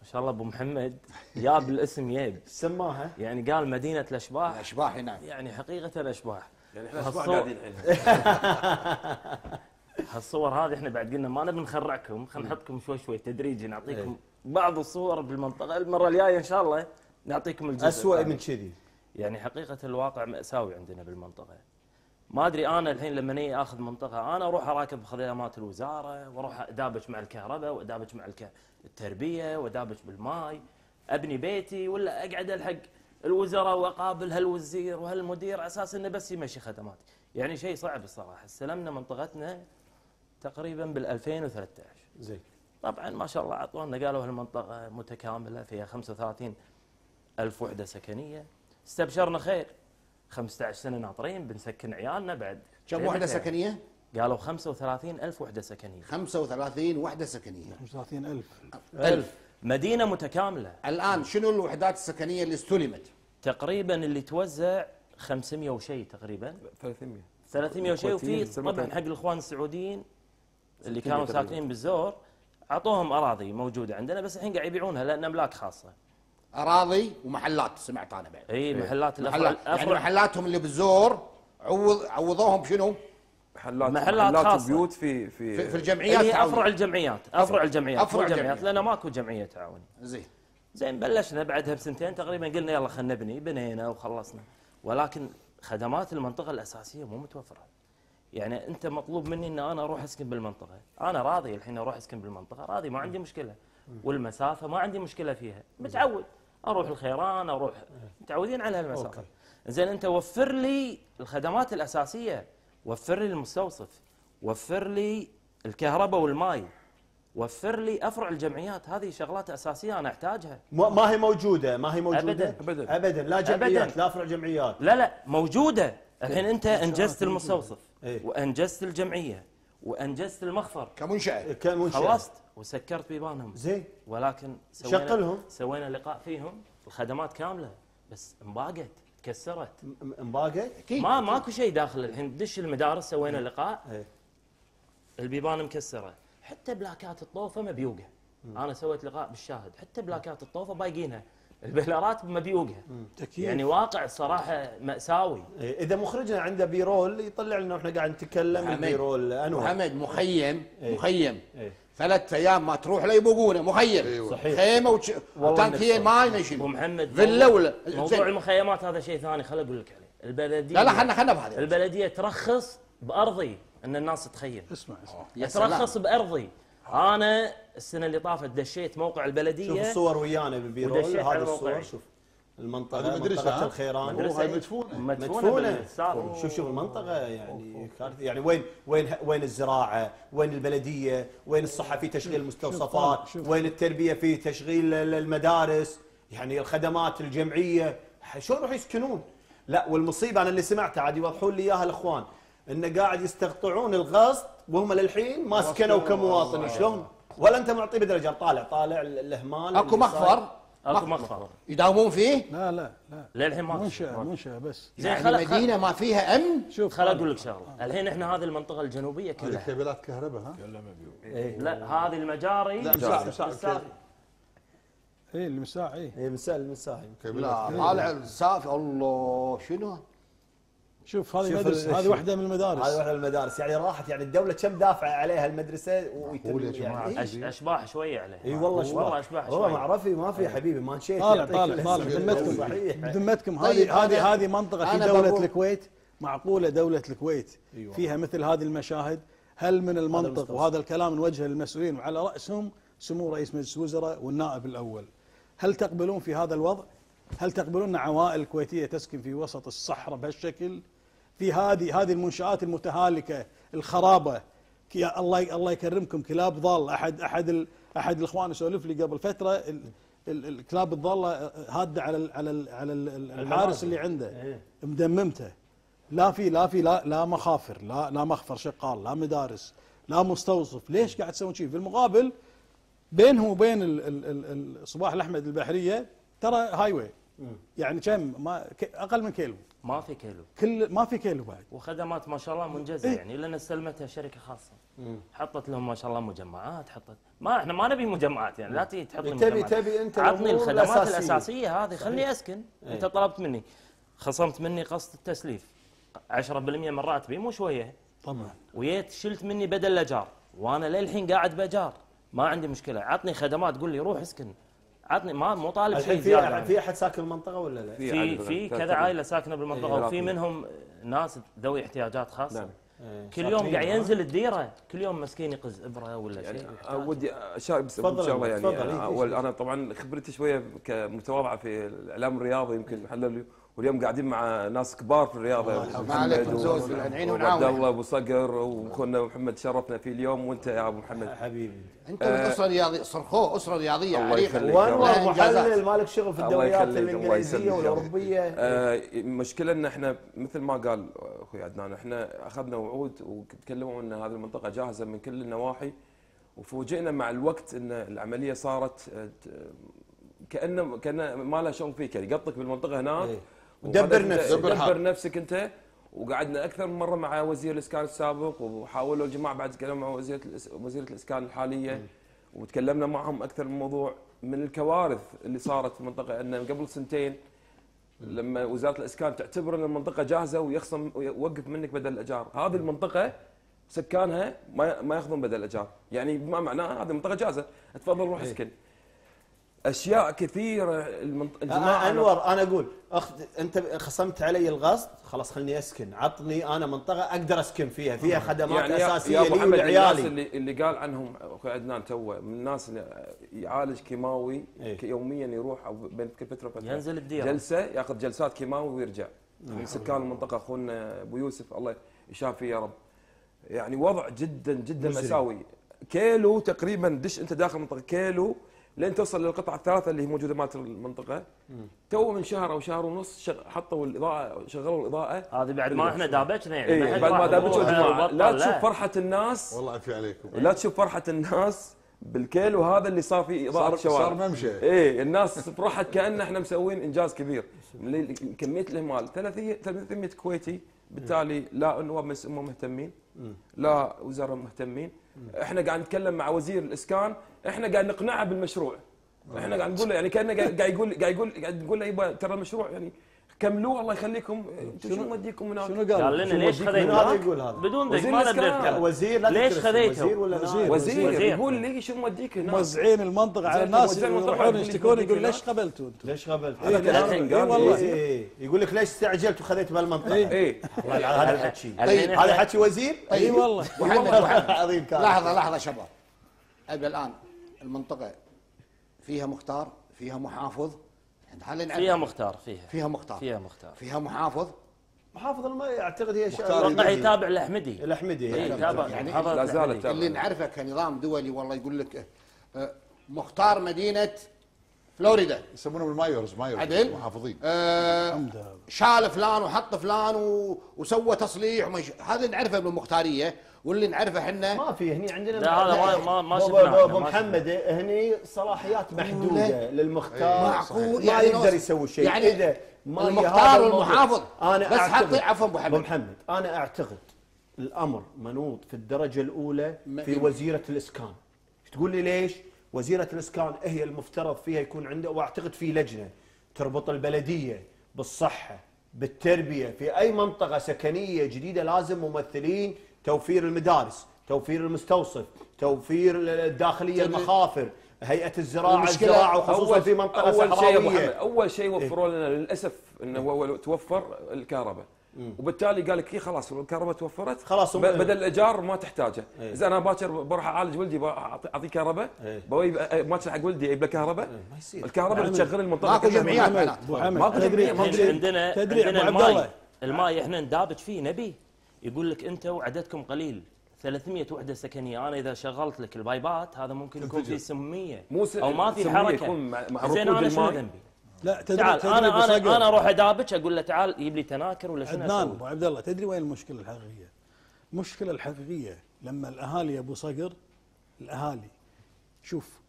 ما شاء الله أبو محمد جاب الاسم يب [LAUGHS] سماها؟ يعني قال مدينة الأشباح. الأشباح نعم. يعني حقيقة اشباح يعني إحنا اشباح قاعدين الحين [LAUGHS] [LAUGHS] هالصور هذه إحنا بعد قلنا ما نبي نخرعكم خلينا نحطكم شوي شوي تدريجي نعطيكم بعض الصور بالمنطقة المرة الجاية إن شاء الله نعطيكم الجزء اسوء. من كذي. يعني حقيقة الواقع مأساوي عندنا بالمنطقة. ما أدري أنا الحين لما ني أخذ منطقة أنا أروح أراكب خدمات الوزارة وأروح أدابج مع الكهرباء وأدابج مع التربية وأدابج بالماي أبني بيتي ولا أقعد ألحق الوزراء وأقابل هالوزير وهالمدير على أساس إنه بس يمشي خدمات يعني شيء صعب الصراحة. استلمنا منطقتنا تقريبا بال 2013 زين. طبعا ما شاء الله اعطونا قالوا هالمنطقة متكاملة فيها 35 ألف وحدة سكنية. استبشرنا خير. 15 سنة ناطرين بنسكن عيالنا بعد. كم وحدة سكنية؟ قالوا 35 ألف وحدة سكنية. 35 وحدة سكنية. 35000 ألف. مدينة متكاملة. الآن شنو الوحدات السكنية اللي استلمت؟ تقريبا اللي توزع 500 وشيء تقريبا. 300 300 وشيء وفي طبعا حق الإخوان السعوديين اللي 600 كانوا. ساكنين بالزور أعطوهم أراضي موجودة عندنا بس الحين قاعد يبيعونها لأن املاك خاصة أراضي ومحلات سمعت أنا بعد إي محلات الافرع محلات يعني محلاتهم اللي بالزور عوض عوضوهم بشنو؟ محلات محلات محلات خاصة. وبيوت في في, في, في الجمعيات اللي هي أفرع. الجمعيات افرع الجمعيات جمعيات الجمعيات. لأن ماكو جمعية تعاونيه زين زين بلشنا بعدها بسنتين تقريبا قلنا يلا خلينا نبني بنينا وخلصنا ولكن خدمات المنطقة الأساسية مو متوفرة يعني انت مطلوب مني إن أنا أروح أسكن بالمنطقة. أنا راضي الحين أروح أسكن بالمنطقة راضي ما عندي مشكلة. والمسافة ما عندي مشكلة فيها. متعود. أروح الخيران أروح. متعودين على هالمسافة. زين أنت وفر لي الخدمات الأساسية. وفر لي المستوصف. وفر لي الكهرباء والماي. وفر لي أفرع الجمعيات. هذه شغلات أساسية أنا أحتاجها. ما هي موجودة؟ ما هي موجودة؟ أبداً. أبداً. ابدا. لا جمعيات أبداً. لا فرع جمعيات. لا لا موجودة. الحين أنت أنجزت المستوصف إيه. وأنجزت الجمعية وأنجزت المخفر. كمنشأة. كمنشأة. خلصت وسكرت بيبانهم. زين. ولكن سوينا شغلهم. سوينا لقاء فيهم. الخدمات كاملة بس انباقت تكسرت م- مبيوقة ما ماكو شيء داخل. الحين دش المدارس سوينا لقاء. إيه. البيبان مكسرة. حتى بلاكات الطوفة مبيوقة. أنا سويت لقاء بالشاهد. حتى بلاكات الطوفة بايقينها. البلاكات مبيوقة تكييف يعني واقع صراحة مأساوي إيه، إذا مخرجنا عنده بيرول يطلع لنا وإحنا قاعد نتكلم. البيرول أنور محمد مخيم إيه. مخيم إيه. ثلاث أيام ما تروح لا يبوقونه مخيم أيوة. صحيح. خيمة وش... وتانكيه إنك ما أبو ينشل محمد فيلا موضوع- ولا موضوع. المخيمات هذا شيء ثاني خل أقول لك عليه البلديه لا لا خلنا خلنا بهذا البلدية ترخص بأرضي أن الناس تخيم اسمع اسمع سلام. ترخص بأرضي أنا السنة اللي طافت دشيت موقع شوف البلديه الصور ويانا بالبيرول هذه الموقع. الصور شوف المنطقة منطقة؟ الخيران. مدفونة. مدفونة. شوف شوف المنطقة يعني. يعني وين وين وين الزراعة وين البلدية وين الصحة في تشغيل المستوصفات شوف، شوف. وين التربية في تشغيل ال- المدارس. يعني الخدمات الجمعية. شلون راح يسكنون؟ لا والمصيبة أنا اللي سمعتها عاد يوضحون لي إياها الأخوان. انه قاعد يستقطعون الغصب وهم للحين ما سكنوا كمواطن. شلون؟ ولا انت معطيه بدرجة طالع طالع ال- الإهمال أكو. مخفر؟ أكو مخفر. يداومون فيه؟ لا لا لا. للحين ما منشأ منشأ بس. زين يعني مدينة ما فيها أمن؟ شوف خل أقول لك شغلة. الحين إحنا هذه المنطقة الجنوبية هذه كلها كابلات كهرباء ها؟ إيه. لا هذه المجاري. لا، مساع- مساع- مساع- إيه المساع مساء المساحي كابلات لا. طالع السافي الله شنو؟ شوف هذه مدرسة هذه واحدة من هذه المدارس واحدة من المدارس. يعني راحت يعني الدولة كم دافعه عليها المدرسة ويتم. يعني أشباح شوية عليه إي والله أشباح. والله أشباح والله شوية معرفي ما في حبيبي ما نشيت طالع يعطيك طالع الاسم. طالع [LAUGHS] بذمتكم بذمتكم طيب، هذه هذه هذه منطقة في دولة الكويت. معقولة دولة الكويت فيها مثل هذه المشاهد؟ هل من المنطق. وهذا الكلام نوجهه للمسؤولين وعلى رأسهم سمو رئيس مجلس الوزراء والنائب الأول؟ هل تقبلون في هذا الوضع؟ هل تقبلون عوائل كويتيه تسكن في وسط الصحراء بهالشكل؟ في هذه هذه المنشآت المتهالكة الخرابة. كي- الله الله يكرمكم. كلاب ضال. احد أحد ال- أحد الإخوان يسولف لي قبل فترة ال- ال- الكلاب الضاله هادة على ال على ال على ال- الحارس اللي عنده. إيه. مدممته. لا في لا في لا لا مخافر. لا لا مخفر شغال لا مدارس. لا مستوصف. ليش قاعد تسوون شيء في المقابل بينهم وبين الصباح الأحمد البحرية ترى هاي واي يعني كم؟ ما أقل من كيلو. ما في كيلو. كل ما في كيلو بعد. وخدمات ما شاء الله منجزة إيه. يعني لأن استلمتها شركة خاصة. حطت لهم ما شاء الله مجمعات حطت ما إحنا ما نبي مجمعات يعني لا تيجي تحط لي تبي-. تبي أنت عطني الخدمات الأساسية. الأساسية هذه خلني أسكن. إيه. أنت طلبت مني. خصمت مني قسط التسليف. 10% من راتبي مو شوية. طبعا. ويت شلت مني بدل الأجار. وأنا للحين قاعد بأجار. ما عندي مشكلة. عطني خدمات قول لي روح اسكن. عطني ما مو طالب شيء زيادة. في أحد ساكن المنطقة ولا لا؟ في في كذا عائلة ساكنة بالمنطقة وفي. منهم ناس ذوي احتياجات خاصة نعم. إيه، كل يوم قاعد؟ ينزل الديرة كل يوم مسكين يقز إبرة ولا يعني شيء ودي أشارك بس تفضل ان شاء الله يعني إيه، أول أنا طبعا خبرتي شوية كمتواضعة في الإعلام الرياضي يمكن محلل واليوم قاعدين مع ناس كبار في الرياضة ونعاون. وعبد الله أبو صقر وأخونا محمد شرفنا فيه اليوم وأنت يا أبو محمد حبيبي أنتم أسرة رياضيه صرخوه أسرة رياضية يخليك. وانور. محلل مالك شغل في الله الدوريات يخليك، الله الإنجليزية يسلمك. والأوروبية آه، المشكلة إن إحنا مثل ما قال أخوي عدنان إحنا أخذنا وعود وتكلموا إن هذه المنطقة جاهزة من كل النواحي وفوجئنا مع الوقت إن العملية صارت آه، كانه كأنه ما لها شغل فيك يعني قطك بالمنطقة هناك إيه. وخذت- نفسك. دبر دبر. نفسك انت وقعدنا أكثر من مرة مع وزير الإسكان السابق وحاولوا الجماعه بعد تكلموا مع وزيره وزيرة الإسكان الحالية وتكلمنا معهم أكثر من موضوع من الكوارث اللي صارت في المنطقة أن قبل سنتين لما وزارة الإسكان تعتبر أن المنطقة جاهزة ويخصم ويوقف منك بدل الأجار، هذه المنطقة سكانها ما ما يأخذون بدل الأجار، يعني بما معناه هذه المنطقة جاهزة، تفضل روح اسكن. أشياء كثيرة. المنط... الجماعة آه أنور أنا أقول أخ أنت خصمت علي الغصب خلاص خلني أسكن. عطني أنا منطقة أقدر أسكن فيها. فيها خدمات يعني اساسيه يا أبو لي ولعيالي. اللي اللي قال عنهم أخوي عدنان توه من الناس اللي يعالج كيماوي إيه. يوميا يروح أو بين كل فترة وفترة. ينزل الديرة. جلسة يأخذ جلسات كيماوي ويرجع. من سكان المنطقة أخونا أبو يوسف الله يشافيه يا رب. يعني وضع جدا جدا مأساوي كيلو تقريبا دش أنت داخل المنطقة كيلو لين توصل للقطعه الثالثة اللي هي موجودة مالت المنطقة. تو من شهر أو شهر ونص شغ- حطوا الإضاءة شغلوا الإضاءة. هذه بعد ما إحنا دابجنا يعني. هذه بعد ما دابجتوا الجماعة. لا تشوف فرحة الناس. والله عافية عليكم. لا تشوف فرحة الناس بالكيلو هذا اللي صار فيه إضاءة صار- شوارع صار ممشى. إيه الناس فرحت كأن إحنا مسوين إنجاز كبير. كمية الاهمال 300 300 كويتي. بالتالي لا النواب مهتمين. لا وزراء مهتمين إحنا قاعد نتكلم مع وزير الإسكان. إحنا قاعد نقنعه بالمشروع. إحنا قاعد نقول له يعني كأنه قاعد يقول قاعد يقول قاعد نقول له يبا ترى المشروع يعني كملوه الله يخليكم أنتم شنو موديكم هناك شنو قال؟ قال لنا ليش وديك؟ خذيت من هذا يقول هذا؟ بدون ذك وزير ما نتكلم. وزير لا ليش خذيته؟ وزير ولا وزير. وزير, وزير. يقول لي شو موديك هناك موزعين المنطقة على الناس يروحون يشتكون يقول. ليش قبلتوا أنتم؟ ليش قبل؟ إيه، هذا الحين كلام- قال إيه، لي. إيه. يقول لك ليش استعجلت وخذيت بهالمنطقه؟ إيه والله العظيم هذا الحكي هذا حكي وزير؟ أي والله [LAUGHS] محمد محمد عظيم كان لحظة لحظة شباب أبي الآن المنطقة فيها مختار فيها محافظ هل نعرف- فيها مختار فيها. فيها مختار. فيها مختار. فيها محافظ. محافظ الماء اعتقد هي أتوقع يتابع الأحمدي. الأحمدي. اي تابع يعني لا زالت. اللي نعرفه كنظام دولي والله يقول لك آه، مختار مدينة فلوريدا. يسمونهم الـ mayors mayors عدل؟ محافظين. آه شال فلان وحط فلان و... وسوى تصليح ومش... هذا نعرفه بالمختارية. واللي نعرفه إحنا ما في هني عندنا لا، هذا ما- ما- ما أبو- شفناه أبو- إحنا، ابو محمد هني صلاحيات محدودة للمختار معقول ما يعني يقدر يسوي شيء يعني إذا ما المختار. والمحافظ. أنا بس أعتقد- حطي- عفوا أبو محمد. أبو محمد أنا أعتقد الأمر منوط في الدرجة الأولى في وزيرة الإسكان تقول لي ليش وزيرة الإسكان هي المفترض فيها يكون عنده وأعتقد في لجنة تربط البلدية بالصحة بالتربية في أي منطقة سكنية جديدة لازم ممثلين توفير المدارس توفير المستوصف توفير الداخلية المخافر هيئة الزراعة الزراعة وخصوصا في منطقة أول شيء ابو أول شيء وفروا لنا للأسف إنه هو توفر الكهرباء. وبالتالي قال لك إيه خلاص الكهرباء توفرت خلاص بدل الإيجار ما تحتاجه. إذا أنا باكر بروح أعالج ولدي أعطيه كهرباء إيه. بوي باكر حق ولدي يجيب له كهرباء. ما يصير. الكهرباء اللي تشغل المنطقة ماكو كلها. جمعيات ماكو تدري عندنا تدري عندنا الماي. الماي إحنا ندابج فيه نبي. يقول لك أنت وعددكم قليل 300 وحدة سكنية أنا إذا شغلت لك البايبات هذا ممكن يكون في سمية مو س- أو ما في حركة زين أنا شنو. ذنبي؟ لا تدري تعال تدري أنا أنا. أنا أروح ادابج أقول له تعال جيب لي تناكر ولا شنو عدنان أسوي؟ أبو عبد الله تدري وين المشكلة الحقيقية؟ المشكلة الحقيقية لما الأهالي يا أبو صقر الأهالي شوف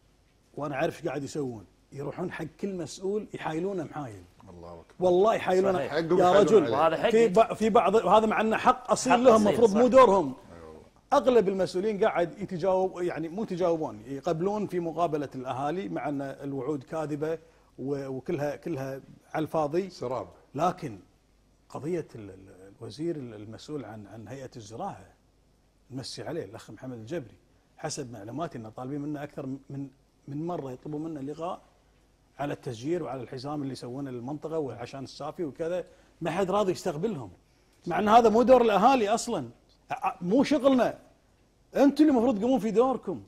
وأنا عارف إيش قاعد يسوون يروحون حق كل مسؤول يحايلونه محايل الله أكبر. والله. حقهم يا رجل. في ب- في بعض وهذا مع انه حق أصيل لهم المفروض. مو دورهم. أغلب المسؤولين قاعد يتجاوب يعني مو يتجاوبون يقبلون في مقابلة الأهالي مع أن الوعود كاذبة وكلها كلها على الفاضي. سراب. لكن قضية ال- ال- الوزير المسؤول عن عن هيئة الزراعة نمسي عليه الأخ محمد الجبري حسب معلوماتي انه طالبين منه أكثر من من مرة يطلبون منه لقاء على التسجير وعلى الحزام اللي يسوونه للمنطقة وعشان الصافي وكذا ما حد راضي يستقبلهم. مع إن هذا مو دور الأهالي أصلا. مو شغلنا. أنتم اللي المفروض تقومون في دوركم.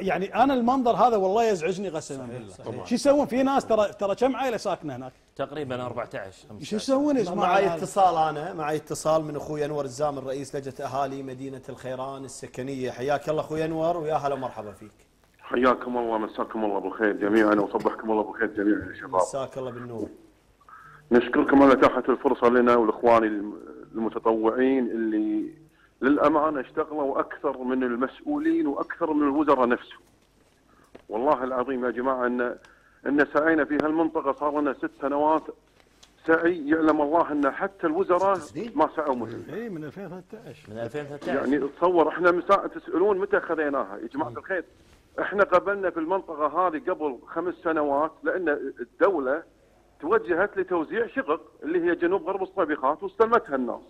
يعني أنا المنظر هذا والله يزعجني قسما بالله. شو يسوون؟ في ناس ترى ترى كم عائلة ساكنة هناك؟ تقريبا 14 شو 15 يسوون يا جماعة معي؟ اتصال أنا معي اتصال من أخوي أنور الزامل رئيس لجنة أهالي مدينة الخيران السكنية. حياك الله أخوي أنور ويا هلا ومرحبا فيك. حياكم الله مساكم الله بالخير جميعا وصبحكم الله بالخير جميعا يا شباب. مساك الله بالنور. نشكركم على اتاحه الفرصة لنا والاخوان الم- المتطوعين اللي للأمانة اشتغلوا أكثر من المسؤولين وأكثر من الوزراء نفسهم. والله العظيم يا جماعة ان إن سعينا في هالمنطقة صار لنا ست سنوات سعي يعلم الله إن حتى الوزراء ما سعوا مثل اي من 2013 من 2013 يعني تصور إحنا من ساعه تسألون متى خذيناها؟ يا جماعة الخير. إحنا قبلنا في المنطقة هذه قبل خمس سنوات لأن الدولة توجهت لتوزيع شقق اللي هي جنوب غرب الصبيخات واستلمتها الناس.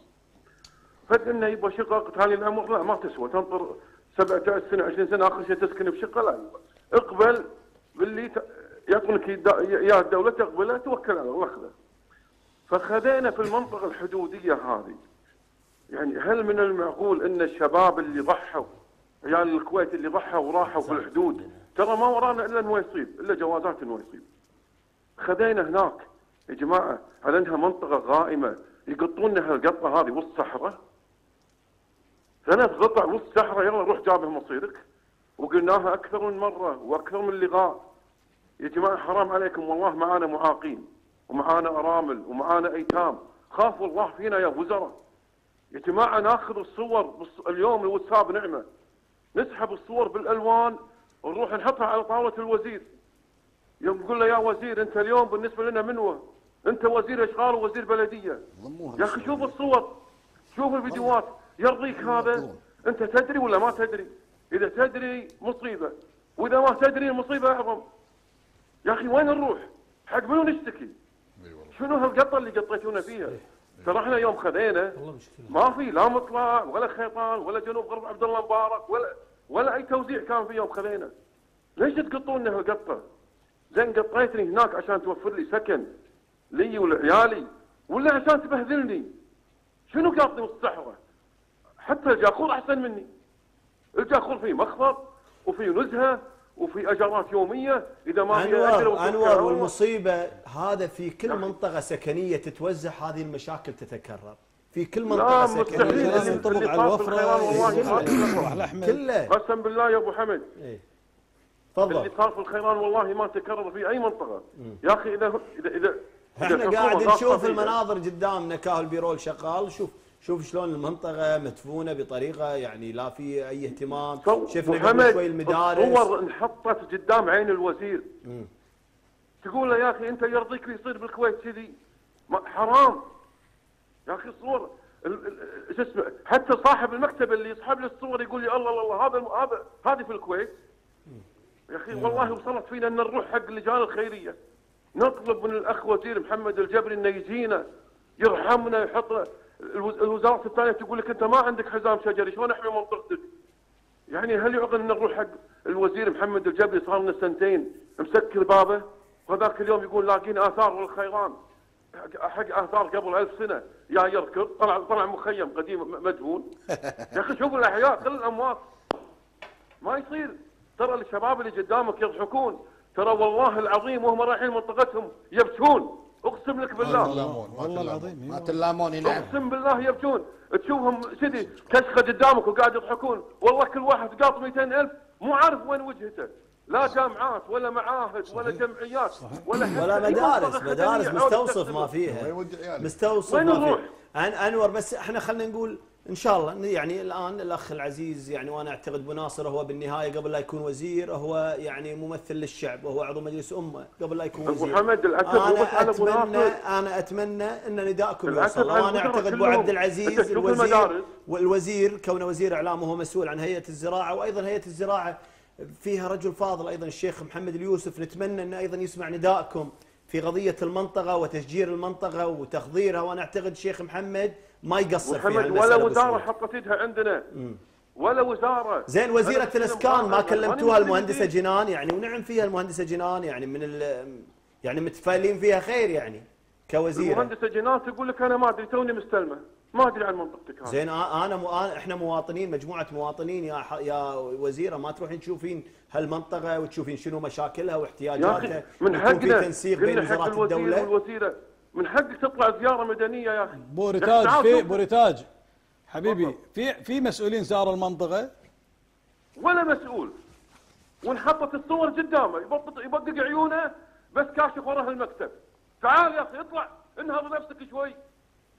فقلنا يبغى شقق تالي العمر لا ما تسوى تنطر 17 سنة 20 سنة آخر شيء تسكن بشقة لا. اقبل باللي يعطونك يا الدولة تقبله توكل على الله خذه. فخذينا في المنطقة الحدودية هذه يعني هل من المعقول إن الشباب اللي ضحوا عيال الكويت اللي ضحوا وراحوا في الحدود. ترى ما ورانا إلا إنه يصيب إلا جوازات إنه يصيب. خذينا هناك. يا جماعة على إنها منطقة غائمة. يقطون لها القطة هذه وسط صحراء. ثلاث قطع وسط صحراء يلا روح جابها مصيرك. وقلناها أكثر من مرة وأكثر من لقاء. يا جماعة حرام عليكم. والله معانا معاقين ومعانا أرامل ومعانا أيتام. خافوا الله فينا يا وزراء. يا جماعة ناخذ الصور اليوم الواتساب نعمة. نسحب الصور بالألوان ونروح نحطها على طاولة الوزير. يوم نقول له يا وزير أنت اليوم بالنسبة لنا منوه أنت وزير أشغال ووزير بلدية. يا أخي شوف الصور شوف الفيديوهات. يرضيك هذا؟ أنت تدري ولا ما تدري؟ إذا تدري مصيبة وإذا ما تدري المصيبه أعظم. يا أخي وين نروح؟ حق منو نشتكي؟ شنو هالقطة اللي قطيتونا فيها؟ ترى إحنا يوم خذينا. ما في لا مطلع ولا خيطان ولا جنوب غرب عبد الله مبارك ولا ولا أي توزيع كان في يوم خذينا. ليش تقطونا هالقطه زين قطيتني هناك عشان توفر لي سكن لي ولعيالي ولا عشان تبهذلني؟ شنو قاطني بالصحراء حتى الجاخور أحسن مني. الجاخور فيه مخفض وفي نزهة وفي اجارات يومية إذا ما أنور الله. والمصيبة هذا في كل منطقة سكنية تتوزع هذه المشاكل تتكرر. في كل منطقة سكنية لازم اللي ينطبق اللي على. راح الاحمر كله. قسم بالله يا أبو حمد. إيه. اللي تفضل. صار في الخيران والله ما تكرر في أي منطقة. يا أخي إذا إذا إذا إذا إحنا قاعد نشوف. المناظر قدامنا كأهل بيرول شغال. شوف شوف شلون المنطقة مدفونة بطريقة يعني لا في أي اهتمام. شفنا قبل شوي المدارس. الصور انحطت قدام عين الوزير. تقول له يا أخي أنت يرضيك يصير بالكويت كذي؟ حرام. يا أخي الصور ال- ال- شو اسمه حتى صاحب المكتب اللي يسحب لي الصور يقول لي الله الله هذا هذا هذه في الكويت. يا أخي والله وصلت فينا إن نروح حق اللجان الخيرية. نطلب من الأخ وزير محمد الجبري إنه يجينا يرحمنا يحط الوزارات الثانية تقول لك أنت ما عندك حزام شجري شلون احمي منطقتك؟ يعني هل يعقل إن نروح حق الوزير محمد الجبري صار لنا سنتين مسكر بابه؟ وذاك اليوم يقول لاقين آثار بالخيران حق- آثار قبل ألف سنة. يا يركض. طلع طلع مخيم قديم م- مدفون [LAUGHS] يا أخي شوف الأحياء كل الأموات. ما يصير. ترى الشباب اللي قدامك يضحكون. ترى والله العظيم وهم رايحين منطقتهم يبكون. اقسم لك بالله تلامون ما والله تلامون. العظيم ما إيه. تلاموني نعم اقسم بالله يبكون تشوفهم كذي كشخة قدامك وقاعد يضحكون والله كل واحد قاط 200000 مو عارف وين وجهته لا جامعات ولا معاهد ولا جمعيات ولا ولا مدارس مدارس مستوصف. ما فيها وين يودي عياله؟ مستوصف وين ما نروح؟ فيها أنور بس إحنا خلينا نقول إن شاء الله يعني الآن الأخ العزيز يعني وأنا أعتقد أبو ناصر هو بالنهاية قبل لا يكون وزير هو يعني ممثل للشعب وهو عضو مجلس أمة قبل لا يكون وزير حمد العتب مو أنا اتمنى. أنا أتمنى إن نداءكم يوصل وأنا أعتقد أبو. عبد العزيز الوزير. والوزير كونه وزير اعلام وهو مسؤول عن هيئة الزراعة وأيضا هيئة الزراعة فيها رجل فاضل أيضا الشيخ محمد اليوسف نتمنى انه أيضا يسمع ندائكم في قضية المنطقة وتشجير المنطقة وتخضيرها وأنا أعتقد الشيخ محمد ما يقصر في محمد هالمساله ولا وزارة سعود. حطت يدها عندنا ولا وزارة. زين وزيرة الإسكان ما كلمتوها المهندسة. جنان يعني ونعم فيها المهندسة جنان يعني من ال يعني متفائلين فيها خير يعني كوزيرة. المهندسة جنان تقول لك أنا ما أدري توني مستلمة. ما أدري عن منطقتك هذه. زين أنا مو إحنا مواطنين مجموعة مواطنين يا يا وزيرة ما تروحين تشوفين هالمنطقة وتشوفين شنو مشاكلها يا أخي واحتياجاتها من في حقنا تنسيق بين وزارات الدولة. والوزيرة. من حقك تطلع زيارة ميدانية يا أخي. بو ريبورتاج في. بو ريبورتاج. حبيبي. في في مسؤولين زاروا المنطقة؟ ولا مسؤول. وانحطت الصور قدامه يبطط يبقق عيونه بس كاشف وراها المكتب. تعال يا أخي اطلع. انهض نفسك شوي.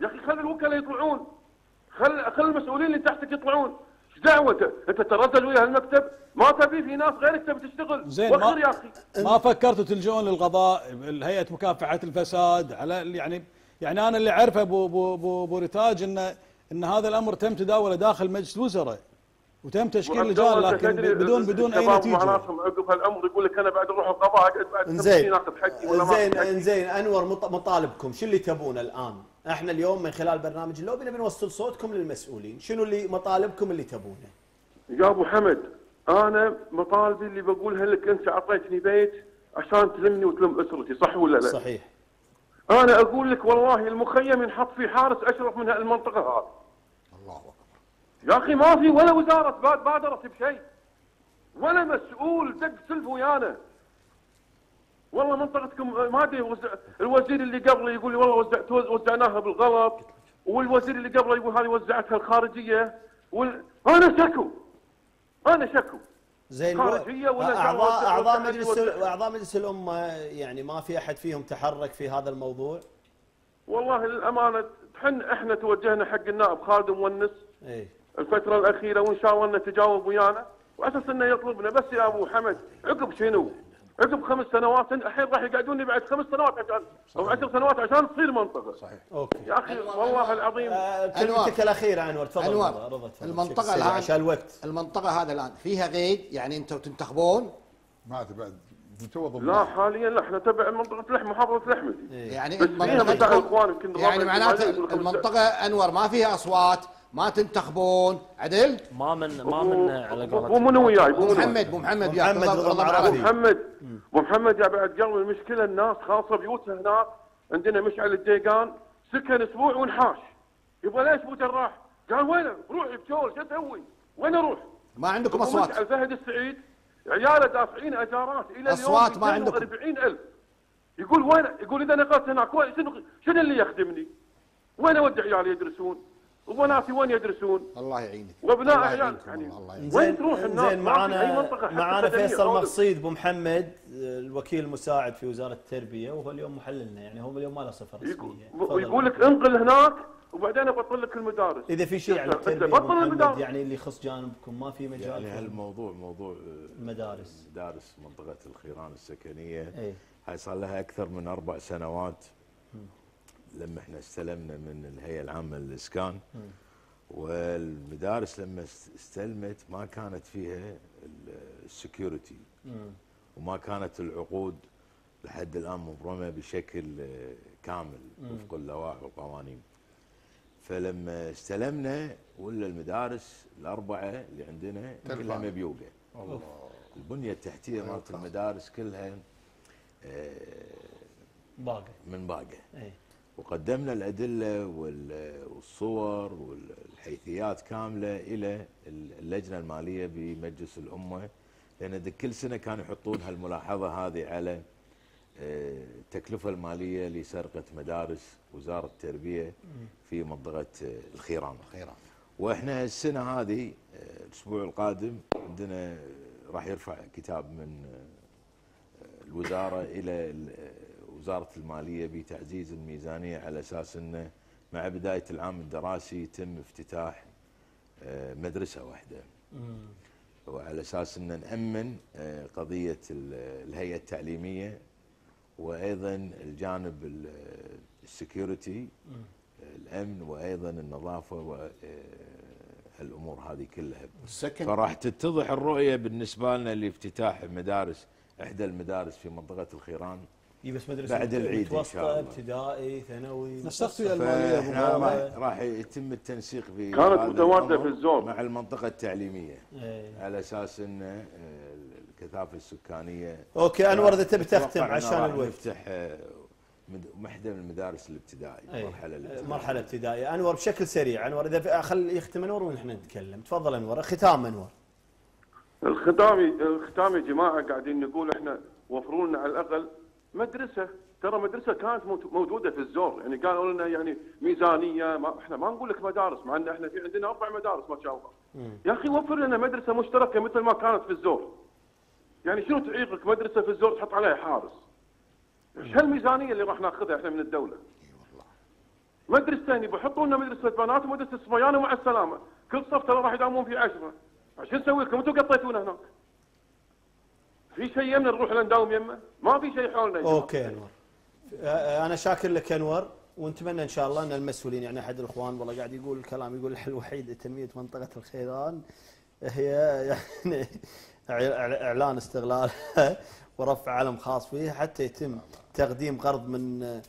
يا أخي خلي الوكلاء يطلعون. خل خل المسؤولين اللي تحتك يطلعون. دعوته أنت تردد ويا المكتب ما تبي في ناس غيرك تبي تشتغل؟ زين ما, يا أخي. ما فكرتوا تلجؤون للقضاء هيئه مكافحة الفساد؟ على يعني يعني أنا اللي أعرفه ابو ابو ابو بوريتاج ان إن هذا الأمر تم تداوله داخل مجلس الوزراء. وتم تشكيل لجان لكن بدون بدون أي نتيجة. عقب هالعمر يقول لك أنا بعد أروح القضاء أقعد بعد خمس إنزين. سنين اخذ حقي ولا ما انزين أخذ حقي. إنزين. أنور مط- مطالبكم. شو اللي تبونه الآن؟ إحنا اليوم من خلال برنامج اللوبي نبي نوصل صوتكم للمسؤولين، شنو اللي مطالبكم اللي تبونه؟ يا أبو حمد أنا مطالبي اللي بقولها لك أنت أعطيتني بيت عشان تلمني وتلم أسرتي صح ولا لا؟ صحيح. أنا أقول لك والله المخيم ينحط فيه حارس أشرف من المنطقة هذه. الله أكبر. يا أخي ما في ولا وزارة باد- بادرت بشيء ولا مسؤول دق self ويانا. والله منطقتكم ما أدري وزع الوزير اللي قبله يقول لي والله وزع وزعناها بالغلط والوزير اللي قبله يقول هذه وزعتها الخارجية وال... أنا شكو أنا شكو زين خارجية ولا أعضاء أعضاء مجلس؟ أعضاء مجلس الأمة يعني ما في أحد فيهم تحرك في هذا الموضوع؟ والله للأمانة حن إحنا توجهنا حق النائب خالد مونس إيه الفترة الأخيرة وإن شاء الله إنه تجاوب ويانا وأساس إنه يطلبنا بس يا أبو حمد عقب شنو؟ عقب خمس سنوات الحين راح يقعدوني بعد خمس سنوات عشان أو عشر سنوات عشان تصير منطقة. صحيح. okay. يا أخي والله العظيم. آه، كلمتك الأخيرة أنور تفضل. أنور رضا،. المنطقة الان عشان الوقت. المنطقة هذا الآن فيها قيد يعني أنتم تنتخبون؟ ما بعد. تو ضمن لا حاليا لا إحنا تبع منطقة الأحمدي محافظة يعني بس فيها متاع منطقتكم- الاخوان يمكن يعني معناته المنطقة أنور ما فيها أصوات ما تنتخبون. عدل؟ ما من ما من على مو وياي؟ مو أبو منو؟ محمد أبو محمد محمد رضا محمد. ابو محمد يا بعد قلب المشكلة الناس خاصة بيوتها هناك عندنا مشعل الديقان سكن أسبوع ونحاش يبغى ليش ابو جراح؟ قال وين روح بشول شو أسوي؟ وين أروح؟ ما عندكم أصوات مشعل فهد السعيد عياله دافعين أجارات إلى اليوم أصوات ما عندكم. 40000 يقول وين يقول إذا نقلت هناك شنو شنو اللي يخدمني؟ وين اودي عيالي يدرسون؟ وبناتي وين يدرسون؟ الله يعينك وابناء الله عيال يعينكم يعني الله يعينك. وين تروح الناس؟ زين ما في أي منطقة معانا معانا فيصل. مقصيد أبو محمد الوكيل المساعد في وزارة التربية وهو اليوم محللنا يعني هو اليوم ما له صفه رسميه. ويقول لك انقل هناك وبعدين أبطل لك المدارس إذا في شيء على التربية بطل المدارس. يعني اللي يخص جانبكم ما في مجال يعني هالموضوع موضوع آه، المدارس مدارس منطقة الخيران السكنية اي هاي صار لها أكثر من أربع سنوات لما إحنا استلمنا من الهيئة العامة للإسكان والمدارس لما است- استلمت ما كانت فيها ال security وما كانت العقود لحد الآن مبرمة بشكل كامل وفق اللوائح والقوانين. فلما استلمنا ولا المدارس الأربعة اللي عندنا كلها تلفان. مبيوقة البنية التحتية مالت المدارس كلها آه، باقي من باقة. اي وقدمنا الأدلة وال- والصور والحيثيات كاملة إلى اللجنة المالية بمجلس الأمة لأن كل سنة كانوا يحطون هالملاحظة هذه على آه، التكلفة المالية لسرقة مدارس وزارة التربية في منطقة آه، الخيران. خيرا وإحنا السنة هذه آه، الأسبوع القادم عندنا راح يرفع كتاب من آه، الوزارة إلى ال- آه، وزارة المالية بتعزيز الميزانية على أساس إنه مع بداية العام الدراسي يتم افتتاح آه، مدرسة واحدة. وعلى أساس ان نأمن آه، قضية ال- الهيئة التعليمية وأيضا الجانب ال- ال security الأمن وأيضا النظافة والامور هذه كلها. السكن فراح تتضح الرؤية بالنسبة لنا لافتتاح مدارس إحدى المدارس في منطقة الخيران. إي بس مدرسه بعد العيد الله. ابتدائي ثانوي نسقت ويا الماليه راح. راح يتم التنسيق في كانت الأمر في الزور. مع المنطقة التعليمية إيه. على أساس إن آه، الكثافة السكانية okay أنور إذا تبي تختم عشان الوقت نفتح آه، من المدارس الابتدائي أي. المرحله الابتدائيه مرحلة ابتدائية أنور بشكل سريع أنور إذا خل يختم أنور ونحن نتكلم تفضل أنور ختام أنور الختامي الختام يا جماعة قاعدين نقول إحنا وفروا لنا على الأقل مدرسة. ترى مدرسة كانت موجودة في الزور. يعني قالوا لنا يعني ميزانية ما إحنا ما نقول لك مدارس مع إن إحنا في عندنا أربع مدارس ما شاء الله. يا أخي وفر لنا مدرسة مشتركة مثل ما كانت في الزور. يعني شنو تعيقك مدرسة في الزور تحط عليها حارس؟ إيش هالميزانية اللي راح ناخذها إحنا من الدولة؟ مدرستين بيحطوا لنا مدرسة بنات ومدرسة صبيان ومع السلامة. كل صف ترى راح يداومون فيه عشرة. عشان نسوي لكم؟ أنتم قطيتونا هناك. في شيء يمنا نروح نداوم يمه ما في شيء حولنا جماعة. أوكي أنور. أنا شاكر لك أنور ونتمنى إن شاء الله أن المسؤولين يعني أحد الإخوان والله قاعد يقول الكلام يقول الحل الوحيد لتنمية منطقة الخيران هي يعني إعلان استغلالها [LAUGHS] ورفع علم خاص فيها حتى يتم تقديم قرض من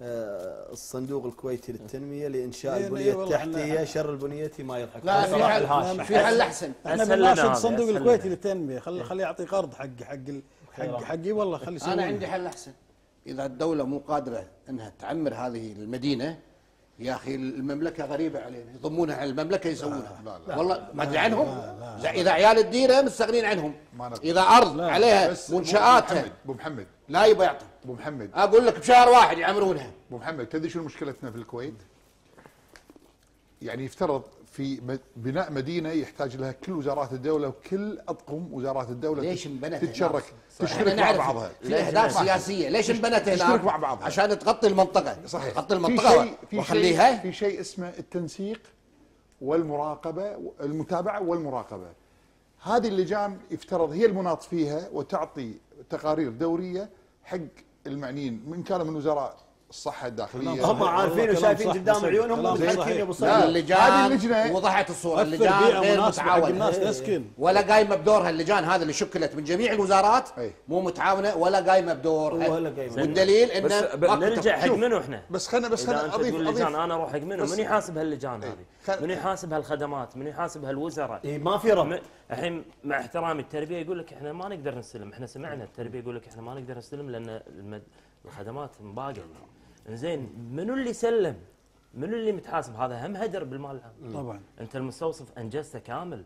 الصندوق الكويتي للتنمية لإنشاء إيه، البنية إيه، إحنا- التحتيه شر البنية ما يضحك. لا في حل. في حل أحسن. إحنا بنناشد الصندوق الكويتي. للتنمية. خلي خليه يعطي قرض حق حق ال- حق حقي والله خلي أنا عندي حل أحسن. إذا الدولة مو قادرة إنها تعمر هذه المدينة يا أخي المملكة غريبة علينا يضمونها على المملكة يسوونها. لا، لا. والله ما أدري عنهم؟ إذا- إذا عيال الديرة مستغنين عنهم. إذا أرض عليها منشاتها ابو محمد لا يبى يعطي ابو محمد. أقول لك بشهر واحد يعمرونها. ابو محمد تدري شو مشكلتنا في الكويت؟ يعني يفترض في بناء مدينة يحتاج لها كل وزارات الدولة وكل أطقم وزارات الدولة ليش انبنت تتشرك؟ تشترك مع بعضها. في أهداف سياسية. ليش انبنت هناك؟ تشترك مع بعضها. عشان تغطي المنطقة. صحيح. تغطي المنطقة في شيء وخليها؟ في شيء اسمه التنسيق والمراقبة المتابعة والمراقبة. هذه اللجان يفترض هي المناط فيها وتعطي تقارير دورية حق المعنيين من كان من وزراء الصحه الداخليه هم عارفين وشايفين قدام. عيونهم. يا أبو صيد هذه اللجان اللجنة وضحت الصورة اللجان غير متعاونة الناس تسكن. ولا قايمة بدورها اللجان هذه اللي شكلت من جميع الوزارات أي. مو متعاونة ولا قايمة بدورها. والدليل انه نلجا حق منو إحنا؟ بس خلنا بس خلنا اضيف تقول أضيف لجان أنا أروح حق منو؟ من يحاسب هاللجان إيه. هذه؟ من يحاسب هالخدمات؟ من يحاسب هالوزراء؟ اي ما في ربط م- الحين مع احترامي التربية يقول لك إحنا ما نقدر نستلم، إحنا سمعنا التربية يقول لك إحنا ما نقدر نستلم لأن. الخدمات مباقه. زين منو اللي سلم؟ منو اللي متحاسب؟ هذا هم هدر بالمال العام. طبعا انت المستوصف انجزته كامل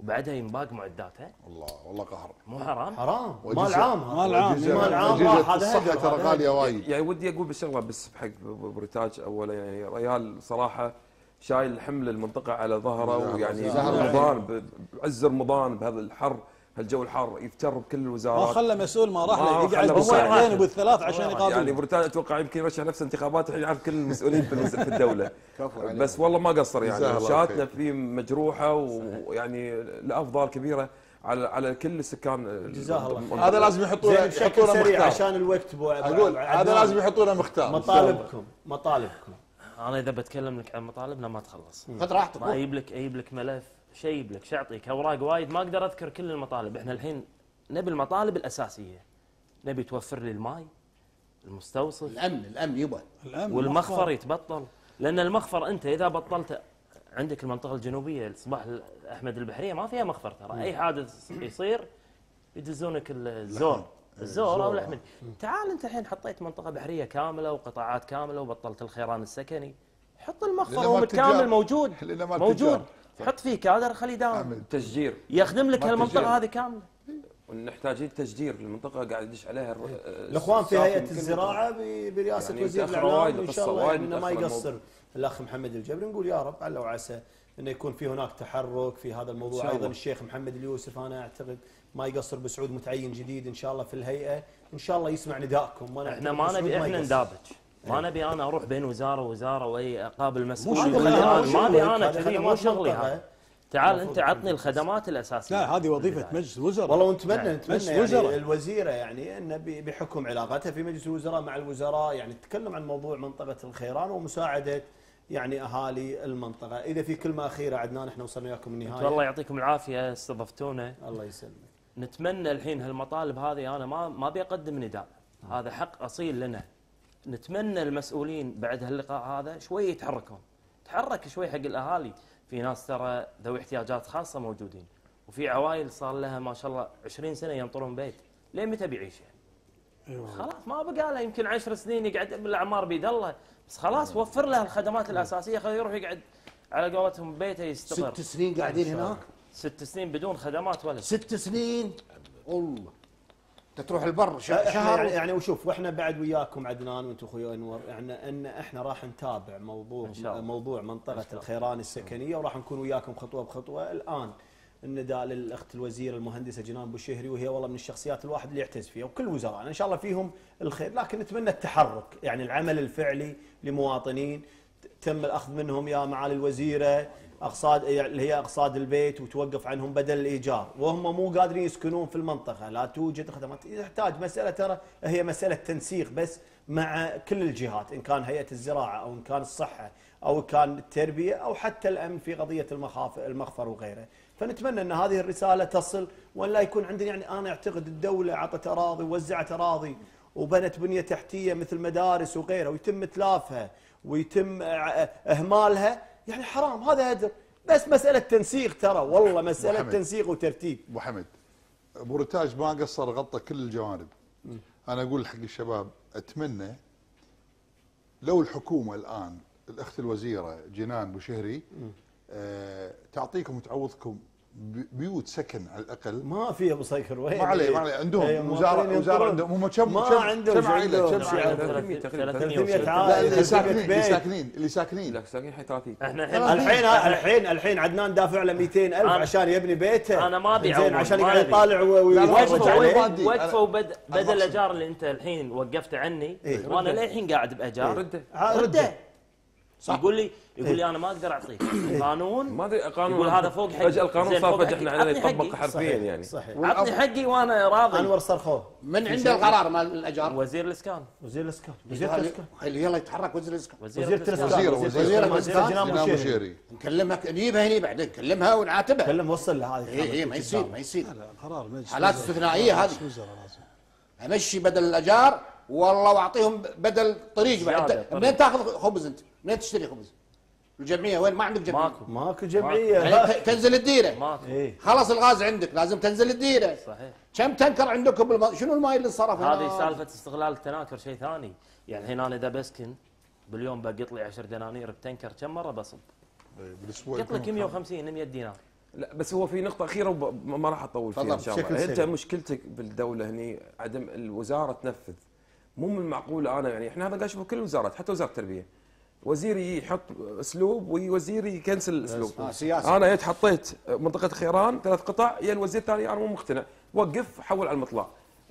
وبعدها ينباق معداته الله والله قهر مو حرام؟ حرام مال عام. مال عام. مال عام هذا الصحة ترى غالية وايد يعني ودي أقول بشغله بس حق بو ريتاج أولا يعني ريال صراحة شايل حمل المنطقة على ظهره ويعني رمضان بعز رمضان بهذا الحر هالجو الحار يفتر بكل ما الوزارات. خلى مسؤول ما راح ما له يقعد. بالساعتين وبالثلاث عشان يعني يقابله بو ريتاج أتوقع يمكن يرشح نفسه انتخابات الحين يعرف كل المسؤولين في في الدولة. بس والله ما قصر يعني. شهادتنا. فيه مجروحة ويعني له أفضال كبيرة على على كل السكان جزاه الله خير. هذا لازم يحطونه بشكل يحطونه سريع مختار. عشان الوقت بو أقول هذا. لازم يحطونه مختار. مطالبكم. مطالبكم. أنا إذا بتكلم لك عن مطالبنا ما تخلص. خذ راحتك. ما أجيب لك أجيب لك ملف. يجيب لك شو اعطيك أوراق وايد. ما أقدر أذكر كل المطالب. إحنا الحين نبي المطالب الأساسية. نبي توفر لي الماي المستوصف الأمن الأمن يبا. الأمن والمخفر يتبطل. لأن المخفر أنت إذا بطلت عندك المنطقة الجنوبية صباح أحمد البحرية ما فيها مخفر ترى. أي حادث يصير يدزونك الزور. الزور أو الاحمد تعال أنت الحين حطيت منطقة بحرية كاملة وقطاعات كاملة وبطلت الخيران السكني. حط المخفر هو متكامل. موجود. موجود. حط فيه كادر خليه يداوم. أعمل. تشجير. يخدم لك هالمنطقه. هذه كاملة. نحتاجين تشجير. المنطقة قاعد يدش عليها الر- الأخوان في هيئة الزراعة ب- برئاسة يعني وزير الإعلام القصة، شاء الله وايد إنه ما يقصر الموضوع. الأخ محمد الجبري. نقول يا رب على وعسى إنه يكون في هناك تحرك في هذا الموضوع. أيضا. الشيخ محمد اليوسف أنا أعتقد ما يقصر بسعود متعين جديد إن شاء الله في الهيئة. إن شاء الله يسمع ندائكم ما إحنا ما نبي إحنا. ندابج. ما نبي أنا أروح بين وزارة ووزارة وأي أقابل مسؤول يقول لي ما أبي أنا كذي مو شغلي. هذا. تعال أنت عطني الخدمات الأساسية. لا هذه وظيفة. مجلس الوزراء والله ونتمنى نعم. نتمنى مجلس يعني وزراء. الوزيرة يعني انه ب- بحكم علاقتها في مجلس الوزراء مع الوزراء يعني تتكلم عن موضوع منطقة الخيران ومساعدة يعني أهالي المنطقة، إذا في كلمة أخيرة عدنان إحنا وصلنا وياكم النهاية. والله يعطيكم العافية استضفتونا. الله يسلمك. نتمنى الحين هالمطالب هذه أنا ما ما أبي أقدم نداء. هذا حق أصيل لنا. نتمنى المسؤولين بعد هاللقاء هذا شوي يتحركون. تحرك شوي حق الأهالي. في ناس ترى ذوي احتياجات خاصة موجودين. وفي عوائل صار لها ما شاء الله 20 سنة ينطرون بيت. لين متى بيعيش يعني؟ خلاص ما بقى له يمكن 10 سنين يقعد بالأعمار بيد الله. بس خلاص وفر له الخدمات الأساسية خليه يروح يقعد على قولتهم بيته يستقر. ست سنين قاعدين هناك؟ ست سنين بدون خدمات ولا ست سنين؟ الله انت تروح البر إحنا شهر يعني, يعني وشوف وإحنا بعد وياكم عدنان وأنتم أخوي انور يعني إن إحنا راح نتابع موضوع إن شاء الله. موضوع منطقة الخيران السكنية وراح نكون وياكم خطوة بخطوة. الآن النداء للأخت الوزير المهندسة جنان بوشهري وهي والله من الشخصيات الواحد اللي يعتز فيها وكل وزراء. إن شاء الله فيهم الخير لكن نتمنى التحرك يعني العمل الفعلي لمواطنين تم الأخذ منهم يا معالي الوزيرة اقصاد اللي هي أقصاد البيت وتوقف عنهم بدل الإيجار. وهم مو قادرين يسكنون في المنطقة. لا توجد خدمات. يحتاج مسألة ترى هي مسألة تنسيق بس مع كل الجهات إن كان هيئة الزراعة أو إن كان الصحة أو كان التربية أو حتى الأمن في قضية المخاف المخفر وغيره. فنتمنى إن هذه الرسالة تصل ولا يكون عندنا يعني أنا أعتقد الدولة عطت أراضي ووزعت أراضي وبنت بنية تحتية مثل مدارس وغيرها ويتم إتلافها ويتم إهمالها. يعني حرام هذا هدر بس مسألة تنسيق ترى والله مسألة محمد. تنسيق وترتيب. أبو حمد رتاج ما قصر غطى كل الجوانب. أنا أقول حق الشباب أتمنى لو الحكومة الآن الأخت الوزيرة جنان بوشهري آه تعطيكم وتعوضكم بيوت سكن على الأقل. ما في ابو صقر وين؟ ما عليه ما عليه. إيه، عندهم وزاره وزاره ينطرون. عندهم. هم كم ما عندهم كم عائلة؟ كم شيء عائلة. 300 تقريبا 300 لا عائله اللي 300 ساكنين اللي. ساكنين اللي ساكنين لا ساكنين حي 30 إحنا الحين الحين الحين الحين عدنان دافع له 200 ألف أنا- عشان يبني بيته. أنا ما أبي زين عشان يقعد. يطالع و- لا، لا، ويتفرج وقفوا عليه وادي. وقفوا بد... أنا بدل الايجار اللي أنت الحين وقفت عني. إيه. وأنا للحين قاعد بايجار رده. ع- رده يقول لي يقول لي أنا ما أقدر أعطيك [CLEARS THROAT] القانون ما أدري قانون يقول هذا فوق حقي. فجاه القانون صار فجاه. إحنا علينا عطني يطبق. حرفيا يعني. صحيح. عطني حقي وأنا راضي. أنور صرخوه. من عنده القرار مال الأجار؟ وزير الإسكان. وزير الإسكان. وزير الإسكان. يلا يتحرك وزير الإسكان؟ وزير وزير الإسكان. الإسكان. وزير- جناب مشيري مشيري نكلمها نجيبها هني بعدين نكلمها ونعاتبها. كلم وصل له هذه اي اي ما يصير ما يصير. قرار مجلس حالات. استثنائية هذه. أمشي بدل الأجار والله واعطيهم بدل طريق بعد. منين تاخذ خبز أنت؟ منين تشتري خبز؟ الجمعية وين؟ ما عندك جمعية؟ ماكو. ماكو جمعية. يعني تنزل الديرة. ماكو. إيه. خلص الغاز عندك لازم تنزل الديرة. صحيح. كم تنكر عندكم بالم... شنو الماي اللي صرف هنا؟ هذه سالفة استغلال التناكر شيء ثاني. يعني الحين أنا اذا بسكن باليوم بقط لي 10 دنانير بتنكر كم مرة بصب؟ بالأسبوع قط لك 150 100 دينار. لا بس هو في نقطة أخيرة وب- ما راح أطول فيها تفضل، إن شاء الله، أنت. مشكلتك بالدولة هني عدم الوزارة تنفذ. مو من المعقول أنا يعني إحنا هذا قاعد نشوفه كل الوزارات حتى وزارة التربية. وزير يحط أسلوب ووزير يكنسل الأسلوب آه، سياسي. أنا جيت حطيت منطقة خيران ثلاث قطع يا الوزير الثاني أنا مو مقتنع. وقف حول على المطلع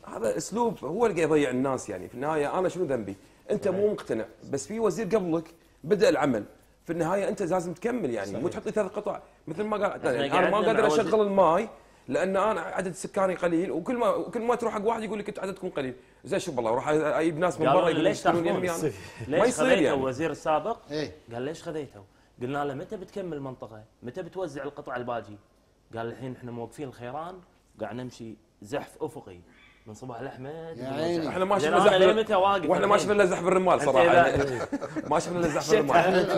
هذا أسلوب هو اللي قاعد يضيع الناس يعني. في النهاية أنا شنو ذنبي؟ أنت مو مقتنع. بس في وزير قبلك بدأ العمل. في النهاية أنت لازم تكمل يعني. مو تحط لي ثلاث قطع مثل ما قال يعني أنا ما قادر أشغل الماي لأن أنا عدد سكاني قليل وكل ما كل ما تروح حق واحد يقول لك انت عددكم قليل. زين شوف والله أروح أجيب ناس من برا ليش تاخذون؟ يمي يعني ما ليش يصير خذيته يعني الوزير السابق؟ إيه قال ليش خذيته؟ قلنا له متى بتكمل المنطقة؟ متى بتوزع القطع الباجي؟ قال الحين إحنا موقفين الخيران قاعد نمشي زحف أفقي من صباح الاحمد يا عيني. إحنا ما شفنا زحف وإحنا [LAUGHS] ما؟ شفنا إلا زحف الرمال صراحة. ما شفنا إلا زحف الرمال.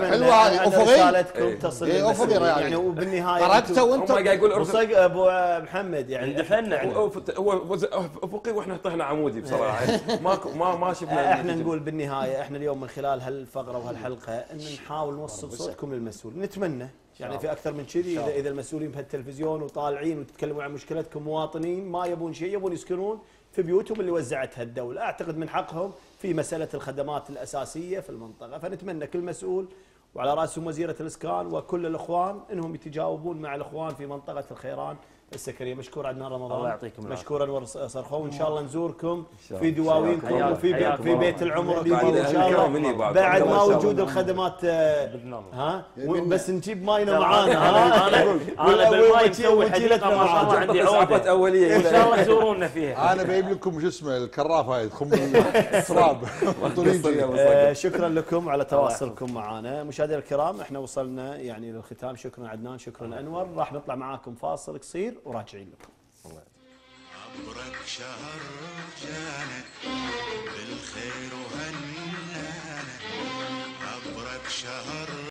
حلوة هذه، أفقي؟ رسالتكم تصل إيه، أفقي للمسؤولين. رأيي. يعني وبالنهايه تركته هم وانت قاعد يقول وصق أبو محمد يعني اندفنا إحنا هو أفقي وإحنا طحنا عمودي بصراحة. ماكو ما ما شفنا إحنا نقول بالنهاية إحنا اليوم من خلال هالفقرة وهالحلقة إن نحاول نوصل صوتكم للمسؤول. نتمنى يعني في أكثر من كذي اذا إذا المسؤولين بهالتلفزيون وطالعين وتتكلمون عن مشكلتكم مواطنين ما يبون شيء يبون يسكنون. في بيوتهم اللي وزعتها الدولة. أعتقد من حقهم في مسألة الخدمات الأساسية في المنطقة. فنتمنى كل مسؤول وعلى رأسهم وزيرة الإسكان وكل الإخوان إنهم يتجاوبون مع الإخوان في منطقة الخيران السكنية مشكور عدنان رمضان. الله يعطيكم العافية. مشكور انور صرخو وان شاء الله نزوركم في. دواوينكم وفي بي- في. بيت العمر اللي بعد يجي إن شاء الله. بعد. ما. وجود الخدمات آه،. ها؟ يمنا. بس نجيب ماينا معانا أنا- أنا بالماي مسوي حديقة ما شاء الله عندي عودة. اوليه إن شاء الله تزورونا فيها. [LAUGHS] أنا بجيب لكم شو اسمه الكرافه هاي تخم [LAUGHS] التراب. [LAUGHS] آه، شكرا لكم على تواصلكم معنا مشاهدينا الكرام إحنا وصلنا يعني للختام. شكرا عدنان شكرا أنور. راح نطلع معاكم فاصل قصير. وراجعين لكم. عبرك شهر جانا بالخير وهنانا عبرك شهر